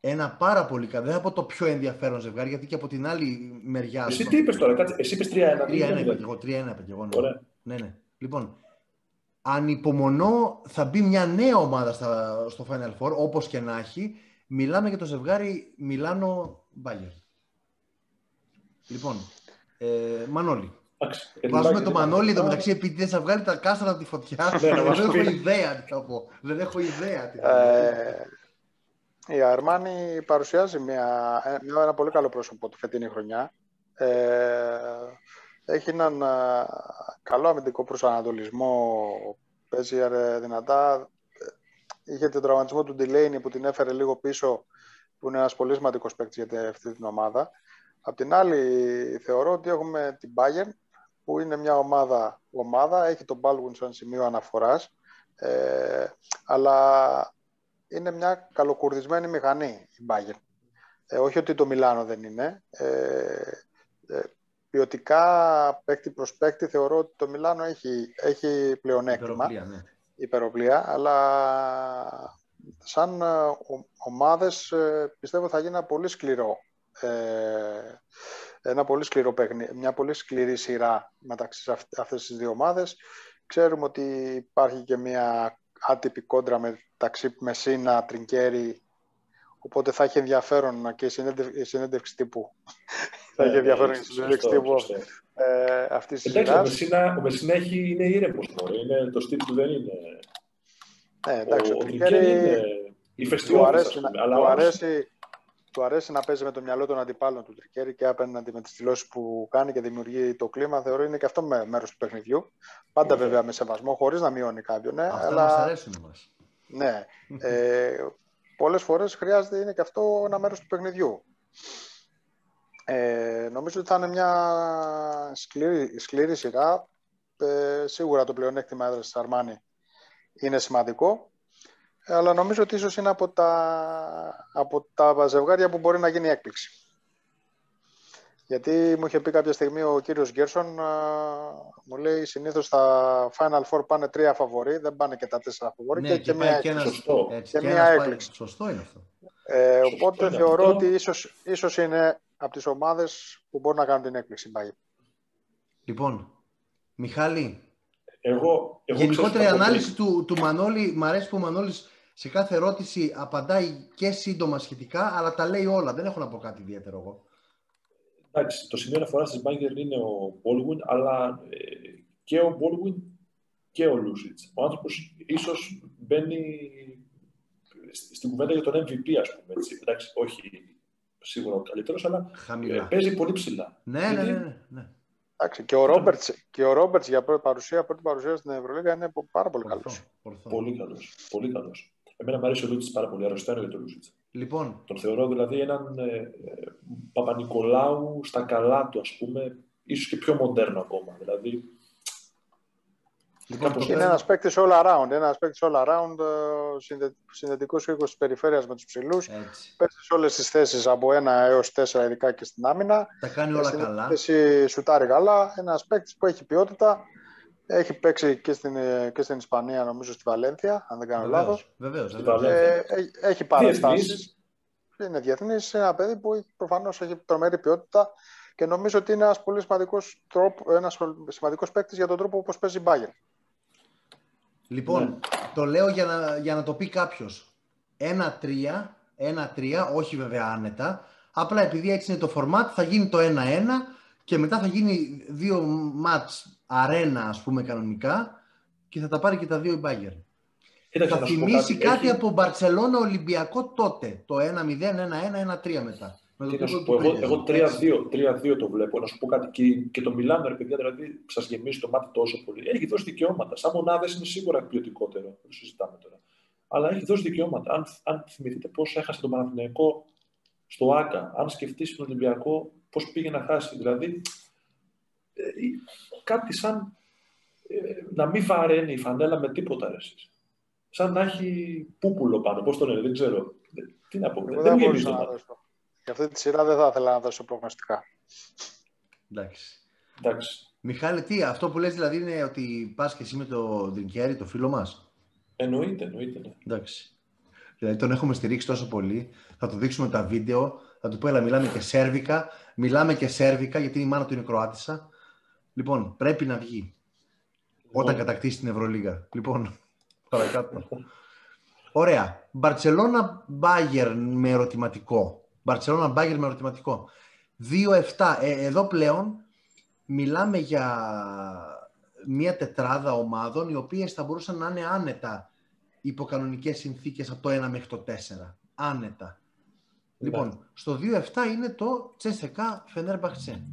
ένα πάρα πολύ καλό. Δεν θα πω το πιο ενδιαφέρον ζευγάρι, γιατί και από την άλλη μεριά. Εσύ τι είπες τώρα, κάτσε, εσύ είπες 3-1. 3-1 είπα και εγώ, 3-1 είπα και εγώ. Ναι. Ωραία. ναι, ναι. Λοιπόν, ανυπομονώ, θα μπει μια νέα ομάδα στα, στο Final Four, όπως και να έχει. Μιλάμε για το ζευγάρι Μιλάνο-Μπάγερ. Λοιπόν, ε, Μανώλη. Βάζουμε το Μανώλη εδώ μεταξύ επειδή δεν θα βγάλει τα κάστρα από τη φωτιά. Ναι, δεν έχω ιδέα τι θα πω. Δεν έχω ιδέα τι θα πω. Ε, η Αρμάνη παρουσιάζει μια, μια, ένα πολύ καλό πρόσωπο τη φετινή χρονιά. Ε, έχει έναν καλό αμυντικό προσανατολισμό, παίζει δυνατά. Είχε τον τραυματισμό του Ντιλέινι που την έφερε λίγο πίσω, που είναι ένας πολύ σημαντικός παίκτης για αυτή την ομάδα. Απ' την άλλη, θεωρώ ότι έχουμε την Bayern, που είναι μια ομάδα, ομάδα έχει τον Baldwin σαν σημείο αναφοράς, ε, αλλά είναι μια καλοκουρδισμένη μηχανή η Bayern. Ε, όχι ότι το Μιλάνο δεν είναι. Ε, ε, ποιοτικά, παίκτη προς παίκτη, θεωρώ ότι το Μιλάνο έχει, έχει πλεονέκτημα. Υπεροπλία, ναι. αλλά σαν ε, ομάδες ε, πιστεύω θα γίνει ένα πολύ σκληρό ε, ένα πολύ σκληρό παιχνί, μια πολύ σκληρή σειρά μεταξύ αυτές τις δύο ομάδες. Ξέρουμε ότι υπάρχει και μια άτυπη κόντρα μεταξύ Μεσίνα, Τρινκέρι, οπότε θα έχει ενδιαφέρον και η συνέντευξη τύπου. θα έχει ενδιαφέρον η συνέντευξη τύπου ε, αυτής της σειράς. Ο Μεσίνα, ο Μεσίνα έχει, είναι ήρεμος είναι το στυλ του δεν είναι... Ναι, εντάξει, ο, ο, Τρινκέρι είναι ηφαιστειώδης, αλλά του αρέσει, του αρέσει να παίζει με το μυαλό των αντιπάλων του Τρικέρι και απέναντι με τις δηλώσεις που κάνει και δημιουργεί το κλίμα. Θεωρώ είναι και αυτό μέρος του παιχνιδιού. Πάντα βέβαια με σεβασμό, χωρίς να μειώνει κάποιον. Ναι, Αυτά αλλά... μας αρέσουν μας. Ναι. ε, Πολλές φορές χρειάζεται είναι και αυτό ένα μέρος του παιχνιδιού. Ε, νομίζω ότι θα είναι μια σκληρή, σκληρή σειρά. Ε, σίγουρα το πλεονέκτημα έδρας της Αρμάνη είναι σημαντικό αλλά νομίζω ότι ίσως είναι από τα, από τα ζευγάρια που μπορεί να γίνει έκπληξη. Γιατί μου είχε πει κάποια στιγμή ο κύριος Γκέρσον, μου λέει συνήθως στα Final Four πάνε τρία φαβορή, δεν πάνε και τα τέσσερα φαβορή ναι, και, και, μια και, σωστό. και, μια έκπληξη. Σωστό είναι αυτό. Ε, οπότε θεωρώ αυτό. ότι ίσως, ίσως είναι από τις ομάδες που μπορούν να κάνουν την έκπληξη. Λοιπόν, Μιχάλη, εγώ, εγώ γενικότερη ανάλυση του, του Μανώλη, μ' αρέσει που ο Μανώλης σε κάθε ερώτηση απαντάει και σύντομα σχετικά, αλλά τα λέει όλα. Δεν έχω να πω κάτι ιδιαίτερο εγώ. Εντάξει, το σημείο αναφορά της Μπάγκερ είναι ο Baldwin, αλλά ε, και ο Baldwin και ο Λούσιτ. Ο άνθρωπος ίσως μπαίνει στην κουβέντα για τον MVP, ας πούμε. Έτσι. Εντάξει, όχι σίγουρα ο καλύτερος, αλλά Χαμηλά. Ε, παίζει πολύ ψηλά. Ναι, ναι, ναι. ναι. Εντάξει, και ο Ρόμπερτς, και ο Ρόμπερτς για πρώτη παρουσία, πρώτη παρουσία στην Ευρωλίγα είναι πάρα πολύ καλός. Πολύ καλός. Πολύ καλός. Εμένα μου αρέσει ο Λούτση πάρα πολύ. Αρρωσταίνω για τον Λούτση. Λοιπόν. Τον θεωρώ δηλαδή έναν ε, ε, Παπα-Νικολάου στα καλά του, ας πούμε, ίσως και πιο μοντέρνο ακόμα. Δηλαδή, Λοιπόν, είναι ένας παίκτης all around. Ένας παίκτης all around, ε, συνδετικός οίκος της περιφέρειας με τους ψηλούς. Παίζεις σε όλες τις θέσεις από 1 έως 4, ειδικά και στην άμυνα. Τα κάνει όλα καλά. Θέση σουτάρει καλά. Ένας παίκτης που έχει ποιότητα. Έχει παίξει και στην, και στην Ισπανία, νομίζω, στη Βαλένθια, αν δεν κάνω λάθος. Βεβαίως. Ε, έχει παραστάσει. Είναι διεθνής, είναι ένα παιδί που προφανώς έχει τρομερή ποιότητα και νομίζω ότι είναι ένας πολύ σημαντικός ένας σημαντικός παίκτης για τον τρόπο όπως παίζει η Bayern. Λοιπόν, ναι. το λέω για να, για να το πει κάποιος. Ένα-τρία, ένα-τρία, όχι βέβαια άνετα. Απλά επειδή έτσι είναι το format, θα γίνει το 1-1 και μετά θα γίνει δύο μάτς αρένα, ας πούμε, κανονικά και θα τα πάρει και τα δύο η Bayern. θα θυμίσει κάτι, από Μπαρτσελώνα Ολυμπιακό τότε. Το 1-0, 1-1, 1-3 μετά. Με το πω, εγώ, εγώ 3-2, το βλέπω. Να σου πω κάτι. Και, και το Μιλάνο, ρε παιδιά, δηλαδή σας γεμίζει το μάτι τόσο πολύ. Έχει δώσει δικαιώματα. Σαν μονάδες είναι σίγουρα ποιοτικότερο. Το συζητάμε τώρα. Αλλά έχει δώσει δικαιώματα. Αν, αν θυμηθείτε πώς έχασε τον Παναθηναϊκό στο ΑΚΑ, αν σκεφτείς τον Ολυμπιακό, πώς πήγε να χάσει. Δηλαδή, ε, κάτι σαν ε, να μην βαραίνει η φανέλα με τίποτα. Ρε, σαν να έχει πούπουλο πάνω. Πώς το λένε, δεν ξέρω. Τι να πω. Δεν, δεν γεμίζει το μάτι. Για αυτή τη σειρά δεν θα ήθελα να δώσω προγνωστικά. Εντάξει. Εντάξει. Μιχάλη, τι, αυτό που λες δηλαδή είναι ότι πας και εσύ με το Δρινκέρι, το φίλο μας; Εννοείται, εννοείται. Ναι. Εντάξει. Δηλαδή τον έχουμε στηρίξει τόσο πολύ. Θα του δείξουμε τα βίντεο. Θα του πω, έλα, μιλάμε και σέρβικα. Μιλάμε και σέρβικα, γιατί η μάνα του είναι Κροάτισσα. Λοιπόν, πρέπει να βγει. Λοιπόν. Όταν κατακτήσει την Ευρωλίγα. Λοιπόν, παρακάτω. Ωραία. Μπαρτσελώνα Μπάγερ με ερωτηματικό. Μπαρσελόνα Μπάγκερ με ερωτηματικό. 2-7. Ε, εδώ πλέον μιλάμε για μια τετράδα ομάδων οι οποίες θα μπορούσαν να είναι άνετα υπό κανονικές συνθήκες από το 1 μέχρι το 4. Άνετα. Ναι. Λοιπόν, στο 2-7 είναι το Τσέσεκα Φενέρ Μπαχτσέ.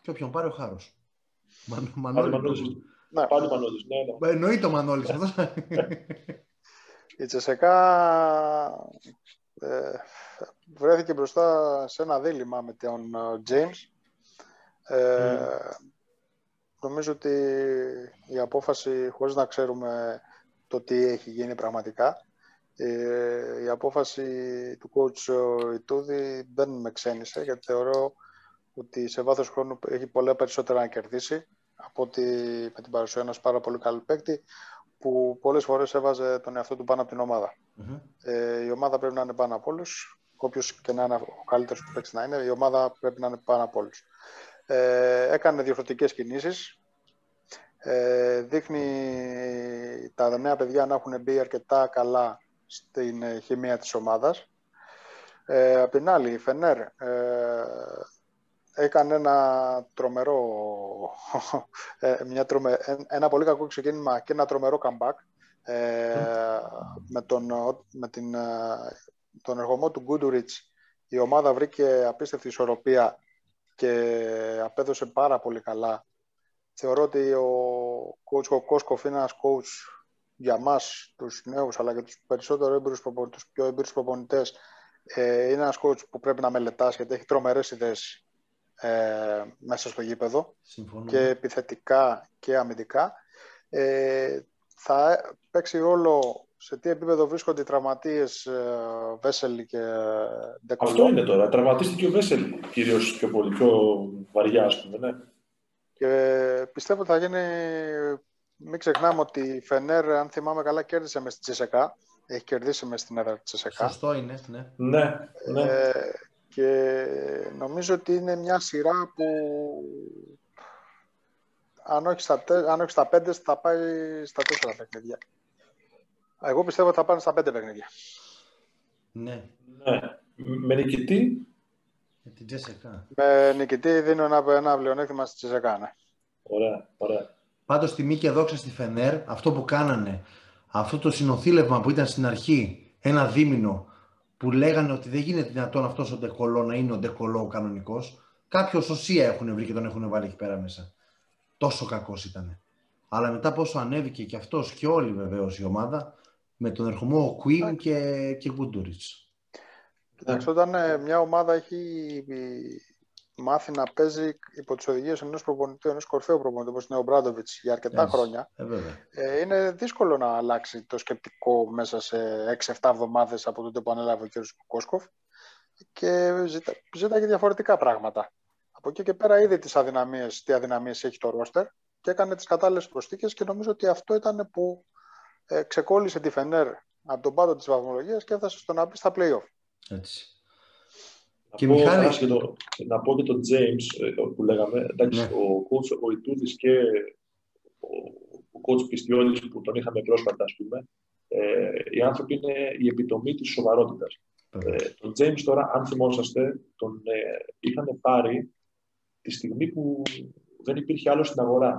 Και όποιον πάρει ο Χάρος. Μανώλης. Ναι, πάλι Μανώλης. Ναι, ναι. Εννοείται ο Μανώλης. Η Τσεσεκά ε, βρέθηκε μπροστά σε ένα δίλημα με τον ε, James. Ε, Νομίζω ότι η απόφαση, χωρίς να ξέρουμε το τι έχει γίνει πραγματικά, ε, η απόφαση του coach Ιτούδη δεν με ξένησε, γιατί θεωρώ ότι σε βάθος χρόνου έχει πολλά περισσότερα να κερδίσει από ότι με την παρουσία ενός πάρα πολύ καλού παίκτη που πολλές φορές έβαζε τον εαυτό του πάνω από την ομαδα Ε, η ομάδα πρέπει να είναι πάνω από όλους όποιος και να είναι ο καλύτερος που παίξει να είναι, η ομάδα πρέπει να είναι πάνω από όλους. Ε, έκανε διαφορετικέ κινήσεις. Ε, δείχνει τα νέα παιδιά να έχουν μπει αρκετά καλά στην ε, χημεία της ομάδας. Ε, απ' την άλλη, η Φενέρ ε, έκανε ένα τρομερό, ε, μια τρομε, ένα πολύ κακό ξεκίνημα και ένα τρομερό comeback ε, με, τον, με την τον εργομό του Γκούντουριτς η ομάδα βρήκε απίστευτη ισορροπία και απέδωσε πάρα πολύ καλά. Θεωρώ ότι ο coach ο Κόσκοφ είναι ένας coach για μας τους νέους αλλά και τους περισσότερο έμπειρους τους πιο έμπειρους προπονητές. Ε, είναι ένας coach που πρέπει να μελετάς γιατί έχει τρομερές ιδέες ε, μέσα στο γήπεδο και επιθετικά και αμυντικά. Ε, θα παίξει όλο σε τι επίπεδο βρίσκονται οι τραυματίες Βέσελη και Ντεκολό. Αυτό είναι τώρα. Τραυματίστηκε ο Βέσελη κυρίως πιο πολύ, πιο βαριά, ας πούμε. Ναι. Και πιστεύω ότι θα γίνει. Μην ξεχνάμε ότι η Φενέρ, αν θυμάμαι καλά, κέρδισε μες στη Τσεσεκά. Έχει κερδίσει μες στην έδρα της Τσεσεκά. Σωστό είναι, ναι. ναι, ναι. Ε, και νομίζω ότι είναι μια σειρά που αν όχι στα, αν όχι στα πέντε, θα πάει στα τέσσερα παιχνίδια. Εγώ πιστεύω ότι θα πάνε στα πέντε παιχνίδια. Ναι. ναι. Με νικητή; Με την Τζεσεκά. Με νικητή δίνω ένα, ένα πλεονέκτημα στη Τζεσεκά, ναι. Ωραία, ωραία. Πάντως τιμή και δόξα στη Φενέρ, αυτό που κάνανε, αυτό το συνοθήλευμα που ήταν στην αρχή, ένα δίμηνο, που λέγανε ότι δεν γίνεται δυνατόν αυτός ο ντεκολό να είναι ο ντεκολό ο κανονικός. Κάποιος οσία έχουν βρει και τον έχουν βάλει εκεί πέρα μέσα. Τόσο κακός ήταν. Αλλά μετά πόσο ανέβηκε και αυτός και όλη βεβαίως η ομάδα, με τον ερχομό Queen και, και Γκούντουριτς. Κοιτάξτε, όταν ε, μια ομάδα έχει μάθει να παίζει υπό τις οδηγίες ενός προπονητή, ενός κορφαίου προπονητή, όπως είναι ο Μπράντοβιτς για αρκετά χρόνια, ε, ε, είναι δύσκολο να αλλάξει το σκεπτικό μέσα σε 6-7 εβδομάδες από τότε που ανέλαβε ο κ. Κόσκοφ και ζητά, ζητά και διαφορετικά πράγματα. Από εκεί και πέρα είδε τις αδυναμίες, τι αδυναμίες έχει το ρόστερ και έκανε τις κατάλληλες προσθήκες και νομίζω ότι αυτό ήταν που ε, ξεκόλλησε τη Φενέρ από τον πάτο της βαθμολογίας και έφτασε στο να μπει στα play-off. Έτσι. Και να, Μιχάλη... πω, το, να πω και τον James ε, που λέγαμε. Εντάξει, ναι. ο coach ο Ιτούδης και ο, ο coach Πιστιώνης που τον είχαμε πρόσφατα, ας πούμε, ε, οι άνθρωποι είναι η επιτομή της σοβαρότητας. Ε, τον James τώρα, αν θυμόσαστε, τον ε, είχαν πάρει τη στιγμή που δεν υπήρχε άλλος στην αγορά.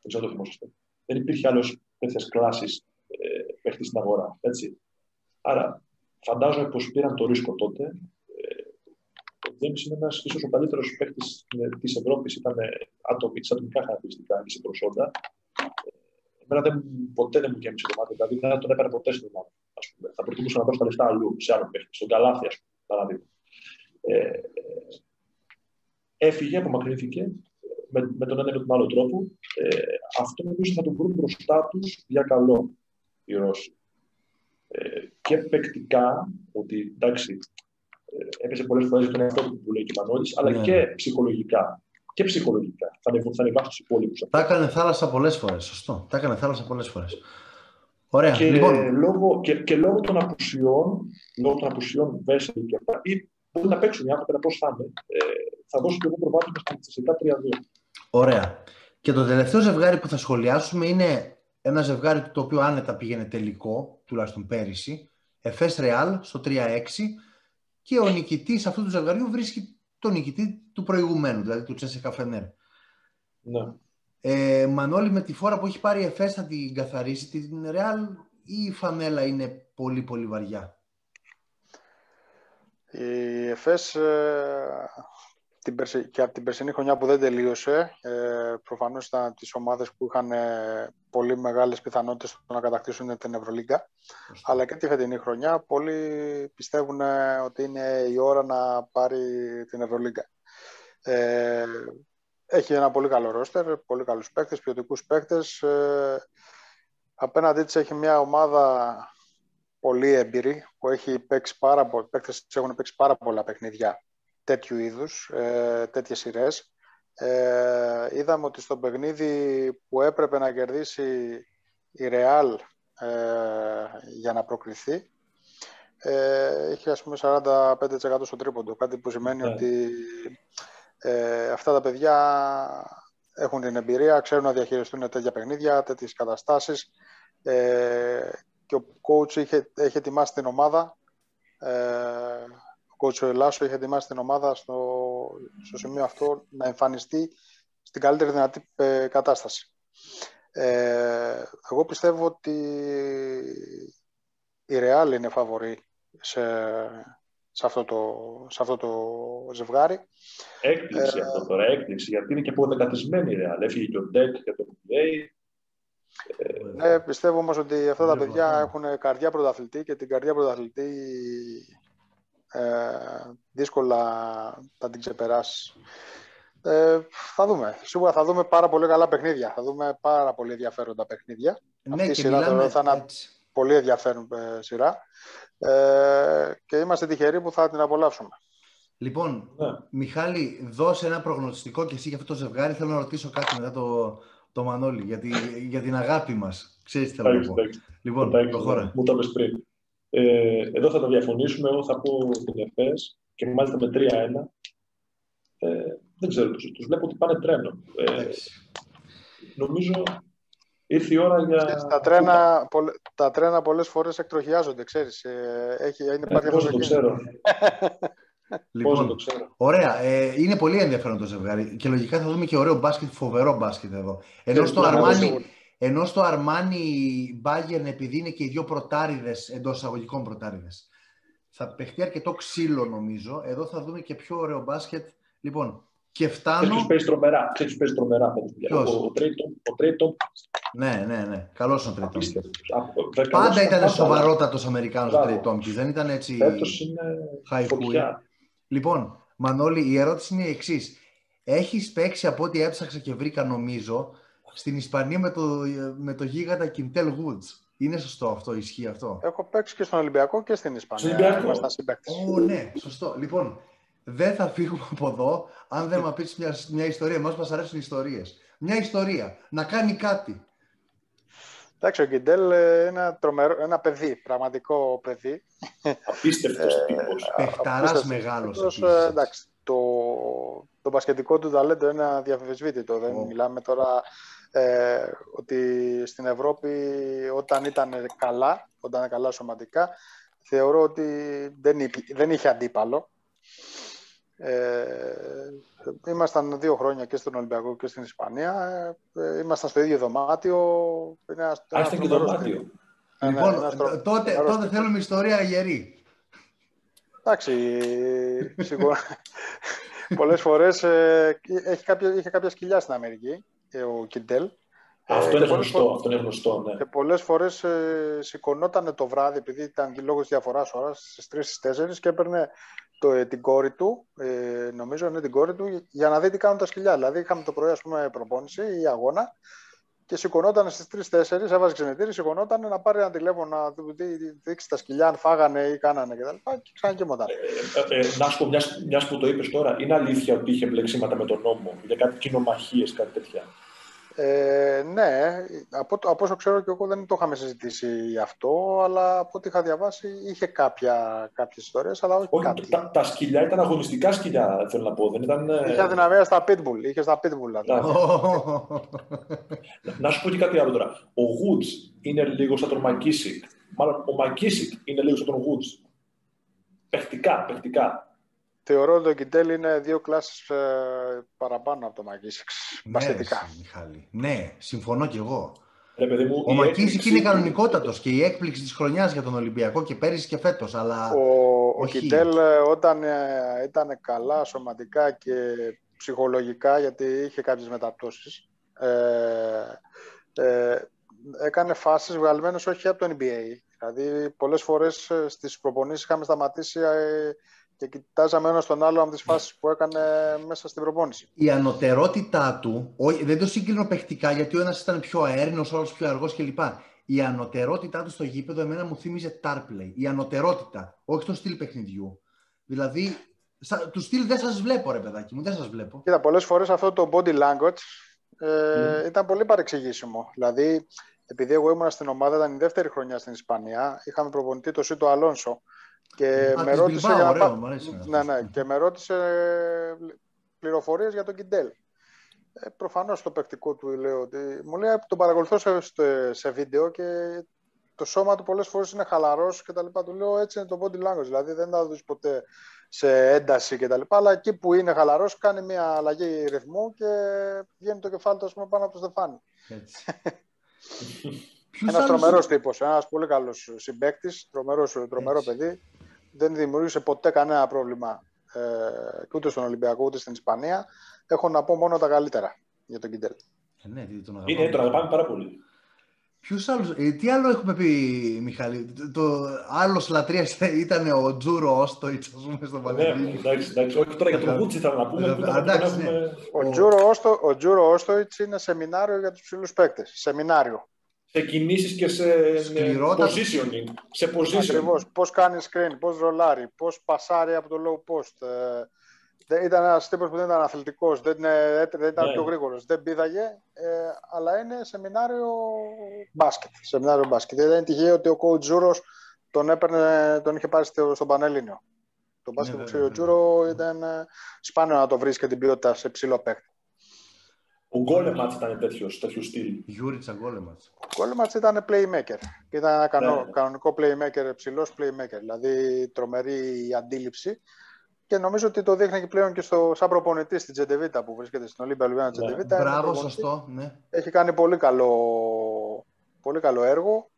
Δεν ξέρω το θυμόσαστε. Δεν υπήρχε άλλος τέτοιας κλάσης ε, στην αγορά. Έτσι. Άρα, φαντάζομαι πως πήραν το ρίσκο τότε. Ε, ο James είναι ένας ίσως ο καλύτερος παίκτης της Ευρώπης. Ήταν ατομικά χαρακτηριστικά και σε προσόντα. Εμένα δεν, ποτέ δεν μου γέμισε το μάτι. Δηλαδή δεν τον έπαιρνε ποτέ στην ομάδα. Θα προτιμούσα να δώσω τα λεφτά αλλού, σε άλλο παίχτη, στον Καλάθι, ας πούμε, παράδειγμα. Ε, έφυγε, απομακρύνθηκε με, με τον ένα ή τον άλλο τρόπο. Ε, αυτό νομίζω θα τον βρουν μπροστά τους για καλό οι Ρώσοι. Ε, και παικτικά, ότι εντάξει, ε, έπαιζε πολλές φορές για τον εαυτό του που λέει και Μανώλης, αλλά ναι. και ψυχολογικά και ψυχολογικά. Θα ανεβούν, θα ανεβάσουν τους υπόλοιπους. Τα έκανε θάλασσα πολλές φορές. Σωστό. Τα έκανε θάλασσα πολλές φορές. Ωραία. Και, λοιπόν. λόγω, και, και λόγω των απουσιών, λόγω των απουσιών Βέσελ και αυτά, ή μπορεί να παίξουν οι άνθρωποι, πώς θα είναι, ε, θα δώσω και εγώ προβάδισμα στα θεσσαλικά 3-2. Ωραία. Και το τελευταίο ζευγάρι που θα σχολιάσουμε είναι ένα ζευγάρι το οποίο άνετα πήγαινε τελικό, τουλάχιστον πέρυσι. Εφές Ρεάλ στο 3-6 και ο νικητής αυτού του ζευγαριού βρίσκει τον νικητή του προηγουμένου, δηλαδή του Τσέσσεκα Φενέρ. Ναι. Ε, Μανώλη με τη φόρα που έχει πάρει η ΕΦΕΣ θα την καθαρίσει την Ρεάλ ή η φανέλα είναι πολύ πολύ βαριά; Η ΕΦΕΣ ε, και από την περσινή χρονιά που δεν τελείωσε, ε, προφανώς ήταν τις ομάδες που είχαν ε, πολύ μεγάλες πιθανότητες να κατακτήσουν την Ευρωλίγκα. Αλλά και τη φετινή χρονιά πολλοί πιστεύουν ότι είναι η ώρα να πάρει την Ευρωλίγκα. Ε, έχει ένα πολύ καλό ρόστερ, πολύ καλούς παίκτες, ποιοτικούς παίκτες. Ε, απέναντί της έχει μια ομάδα πολύ έμπειρη που έχει παίξει πάρα, παίκτες έχουν παίξει πάρα πολλά παιχνίδια τέτοιου είδους, ε, τέτοιες σειρές. Ε, είδαμε ότι στο παιχνίδι που έπρεπε να κερδίσει η Real ε, για να προκριθεί, ε, είχε ας πούμε 45% στο τρίποντο, κάτι που σημαίνει ναι. ότι ε, αυτά τα παιδιά έχουν την εμπειρία, ξέρουν να διαχειριστούν τέτοια παιχνίδια, τέτοιες καταστάσεις ε, και ο coach είχε, έχει ετοιμάσει την ομάδα ε, coach Ελάσο είχε ετοιμάσει την ομάδα στο, στο σημείο αυτό να εμφανιστεί στην καλύτερη δυνατή ε, κατάσταση. Ε, εγώ πιστεύω ότι η Real είναι φαβορή σε, σε, αυτό το, σε αυτό το ζευγάρι. Έκπληξη ε, αυτό τώρα, έκπληξη, γιατί είναι και αποδεκατισμένη η Real. Έφυγε και ο Ντεκ και το NBA. Ναι, πιστεύω όμως ότι αυτά τα παιδιά έχουν καρδιά πρωταθλητή και την καρδιά πρωταθλητή ε, δύσκολα θα την ξεπεράσεις. Ε, θα δούμε. Σίγουρα θα δούμε πάρα πολύ καλά παιχνίδια. Θα δούμε πάρα πολύ ενδιαφέροντα παιχνίδια. Ναι, Αυτή η σειρά μιλάμε, θα είναι πολύ ενδιαφέρον ε, σειρά. Ε, και είμαστε τυχεροί που θα την απολαύσουμε. Λοιπόν, ναι. Μιχάλη, δώσε ένα προγνωστικό και εσύ για αυτό το ζευγάρι. Θέλω να ρωτήσω κάτι μετά το, το Μανώλη για, τη, για την αγάπη μας. Ξέρεις τι θέλω να πω. Λοιπόν, προχώρα. Μου το πριν. Ε, εδώ θα τα διαφωνήσουμε. Εγώ θα πω την ΕΦΕΣ και μάλιστα με 3-1. Ε, δεν ξέρω, τους, τους βλέπω ότι πάνε τρένο. Ε, νομίζω ήρθε η ώρα για... Τα τρένα, πολλ, τα τρένα πολλές φορές εκτροχιάζονται, ξέρεις. Ε, έχει, είναι ε, πώς το ξέρω. Λοιπόν, το ξέρω. Ωραία. Ε, είναι πολύ ενδιαφέρον το ζευγάρι και λογικά θα δούμε και ωραίο μπάσκετ, φοβερό μπάσκετ εδώ. Ενώ στο Αρμάνι, ενώ στο Αρμάνι Bayern, επειδή είναι και οι δύο πρωτάριδε εντός εισαγωγικών πρωτάριδε, θα παιχτεί αρκετό ξύλο νομίζω. Εδώ θα δούμε και πιο ωραίο μπάσκετ. Λοιπόν, και φτάνω. Και του παίζει τρομερά; Και του παίζει τρομερά. Ο Τρέιτον. Ναι, ναι, ναι. Καλός είναι ο Τρέιτον. Πάντα ήταν σοβαρότατος Αμερικάνος ο Τρέιτον. Δεν ήταν έτσι. Φέτος είναι. Λοιπόν, Μανώλη, η ερώτηση είναι η εξής. Έχεις παίξει από ό,τι έψαξα και βρήκα νομίζω στην Ισπανία με το, με το γίγαντα Quintel Woods. Είναι σωστό αυτό, ισχύει αυτό; Έχω παίξει και στον Ολυμπιακό και στην Ισπανία. Ω, ναι, σωστό. Λοιπόν, δεν θα φύγουμε από εδώ αν δεν μας πεις μια, μια ιστορία. Μας μας αρέσουν ιστορίες. Μια ιστορία. Να κάνει κάτι. Εντάξει, ο Γκιντέλ είναι ένα, τρομερό, ένα παιδί, πραγματικό παιδί. Απίστευτος ε, τύπος. Πεχταράς μεγάλος. Εντάξει, το, το μπασκετικό του ταλέντο είναι αδιαφεσβήτητο. Δεν μιλάμε τώρα ε, ότι στην Ευρώπη όταν ήταν καλά, όταν ήταν καλά σωματικά, θεωρώ ότι δεν, δεν είχε αντίπαλο. Ε, ήμασταν δύο χρόνια και στον Ολυμπιακό και στην Ισπανία. Ε, ήμασταν στο ίδιο δωμάτιο. Α, και δωμάτιο. Ναι, λοιπόν, ναι, τότε, τότε θέλουμε ιστορία γερή. Εντάξει, πολλές φορές ε, έχει κάποια, είχε κάποια σκυλιά στην Αμερική, ε, ο Κιντέλ. Αυτό είναι γνωστό, αυτό είναι γνωστό, ναι. Και πολλές φορές ε, σηκωνόταν το βράδυ, επειδή ήταν λόγω διαφοράς ώρας, στις 3 στις 4 και έπαιρνε το, ε, την κόρη του, ε, νομίζω είναι την κόρη του, για να δει τι κάνουν τα σκυλιά. Δηλαδή είχαμε το πρωί, ας πούμε, προπόνηση ή αγώνα και σηκωνόταν στις 3-4, έβαζε ξενετήρι, σηκωνόταν να πάρει ένα τηλέφωνο να δείξει τα σκυλιά αν φάγανε ή κάνανε κτλ. Και, και ξανά κοιμόταν. Ε, ε, ε, να σου πω, μιας που το είπες τώρα, είναι αλήθεια ότι είχε μπλεξίματα με τον νόμο για κάτι κοινομαχίες, κάτι τέτοια. Ε, ναι, από, από όσο ξέρω και εγώ δεν το είχαμε συζητήσει αυτό, αλλά από ό,τι είχα διαβάσει είχε κάποια, κάποιες ιστορίες, αλλά όχι, όχι κάτι. Τα, τα, σκυλιά ήταν αγωνιστικά σκυλιά, θέλω να πω. Δεν ήταν... Ε, είχε αδυναμία στα pitbull, είχε στα pitbull. Δηλαδή. να σου πω και κάτι άλλο τώρα. Ο Woods είναι λίγο σαν τον Μακίσικ. Μάλλον ο Μακίσικ είναι λίγο σαν τον Woods. Παιχτικά, παιχτικά. Θεωρώ ότι το Κιντέλ είναι δύο κλάσεις ε, παραπάνω από το Μακίσικ. Ναι, Μιχάλη. ναι, συμφωνώ κι εγώ. μου, ο Μακίσικ είναι κανονικότατος και η έκπληξη της χρονιάς για τον Ολυμπιακό και πέρυσι και φέτος. Αλλά ο, ο Κιντέλ ε, όταν ε, ήταν καλά σωματικά και ψυχολογικά, γιατί είχε κάποιες μεταπτώσεις. Ε, ε, έκανε φάσεις βγαλμένες όχι από το NBA. Δηλαδή, πολλές φορές στις προπονήσεις είχαμε σταματήσει και κοιτάζαμε ένα τον άλλο από τις φάσεις που έκανε μέσα στην προπόνηση. Η ανωτερότητά του, δεν το σύγκρινο παιχτικά γιατί ο ένας ήταν πιο αέρινος, ο άλλος πιο αργός κλπ. Η ανωτερότητά του στο γήπεδο εμένα μου θύμιζε Tarplay. Η ανωτερότητα, όχι το στυλ παιχνιδιού. Δηλαδή, του στυλ δεν σας βλέπω, ρε παιδάκι μου, δεν σας βλέπω. Κοίτα, πολλές φορές αυτό το body language ε, ήταν πολύ παρεξηγήσιμο. Δηλαδή, επειδή εγώ ήμουν στην ομάδα, ήταν η δεύτερη χρονιά στην Ισπανία, είχαμε προπονητή το Σίτο Αλόνσο, και με ρώτησε, ναι, ναι, και με ρώτησε πληροφορίες για τον Κιντέλ. Ε, προφανώς το παικτικό του λέω ότι μου λέει τον παρακολουθώ σε, σε βίντεο και το σώμα του πολλές φορές είναι χαλαρός και τα λοιπά. Του λέω έτσι είναι το body language, δηλαδή δεν θα δεις ποτέ σε ένταση και τα λοιπά, αλλά εκεί που είναι χαλαρός κάνει μια αλλαγή ρυθμού και βγαίνει το κεφάλι του πούμε, πάνω από το στεφάνι. Ένας τρομερός τύπος, ένας πολύ καλός συμπέκτη, τρομερός παιδί δεν δημιούργησε ποτέ κανένα πρόβλημα ε, ούτε στον Ολυμπιακό ούτε στην Ισπανία. Έχω να πω μόνο τα καλύτερα για τον Κιντέλ. Ε, ναι, τον Είναι, τον αγαπάμε πάρα πολύ. Ποιους άλλους, ε, τι άλλο έχουμε πει, Μιχάλη; Το άλλος λατρείας ήταν ο Τζούρο Όστοιτς, ας πούμε, στο Πανεπιστήμιο. Ναι, εντάξει, εντάξει. Όχι τώρα για τον Βούτσι θα να πούμε. εντάξει, ναι. Ο Τζούρο Όστοιτς είναι σεμινάριο για τους ψηλούς παίκτες. Σεμινάριο σε κινήσεις και σε positioning. Σε positioning. Ακριβώς. Πώς κάνεις screen, πώς ρολάρει, πώς πασάρει από το low post. Ε, ήταν ένας τύπος που δεν ήταν αθλητικός, δεν, ε, δεν ήταν ναι. πιο γρήγορος, δεν πήδαγε, ε, αλλά είναι σεμινάριο μπάσκετ. Σεμινάριο μπάσκετ. Δεν είναι τυχαίο ότι ο coach Τζούρος τον, έπαιρνε, τον είχε πάρει στον Πανελλήνιο. Το μπάσκετ ναι, που ξέρει ο Τζούρο ήταν ε, σπάνιο να το βρει και την ποιότητα σε ψηλό παίκτη. Ο Γκόλεματς ήταν τέτοιος, τέτοιο στυλ. Γιούριτσα Γκόλεματς. Ο Γκόλεματς ήταν playmaker. Ήταν ένα κανο, ναι. κανονικό playmaker, ψηλό playmaker. Δηλαδή τρομερή αντίληψη. Και νομίζω ότι το δείχνει και πλέον και στο, σαν προπονητής στην Τσεντεβίτα που βρίσκεται στην Ολύμπια Λουμπλιάνα Τσεντεβίτα. Ναι. Μπράβο, σωστό. Ναι. Έχει κάνει πολύ καλό, πολύ καλό έργο.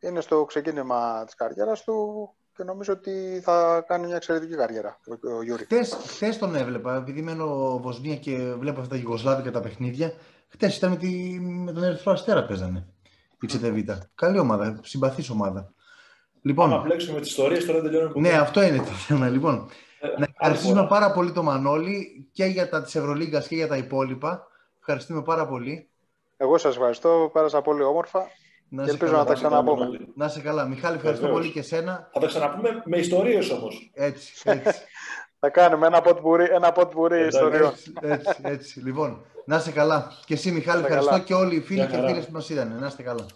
Είναι στο ξεκίνημα της καριέρας του και νομίζω ότι θα κάνει μια εξαιρετική καριέρα ο Γιούρι. Χθες τον έβλεπα, επειδή μένω Βοσνία και βλέπω αυτά τα Γιουγκοσλάβικα τα παιχνίδια. Χθες ήταν με, τη, με τον Ερυθρό Αστέρα παίζανε. Η Τσεντεβίτα. Καλή ομάδα, συμπαθής ομάδα. Λοιπόν, Άμα πλέξουμε τις ιστορίες, τώρα τελειώνουμε. Ναι, αυτό είναι το θέμα. Λοιπόν, ε, να ευχαριστήσουμε πάρα πολύ τον Μανώλη και για τα της Ευρωλίγκας και για τα υπόλοιπα. Ευχαριστούμε πάρα πολύ. Εγώ σας ευχαριστώ. Πέρασα πολύ όμορφα. Να και ελπίζω να τα ξαναπούμε. Να είσαι καλά. Μιχάλη, ευχαριστώ πολύ και εσένα. Θα τα ξαναπούμε με ιστορίες όμως. Έτσι, έτσι. Θα κάνουμε ένα pod ένα pod ιστοριών. Έτσι, έτσι, Λοιπόν, να είσαι καλά. Και εσύ, Μιχάλη, ευχαριστώ και όλοι οι φίλοι και φίλες που μας είδαν. Να είστε καλά.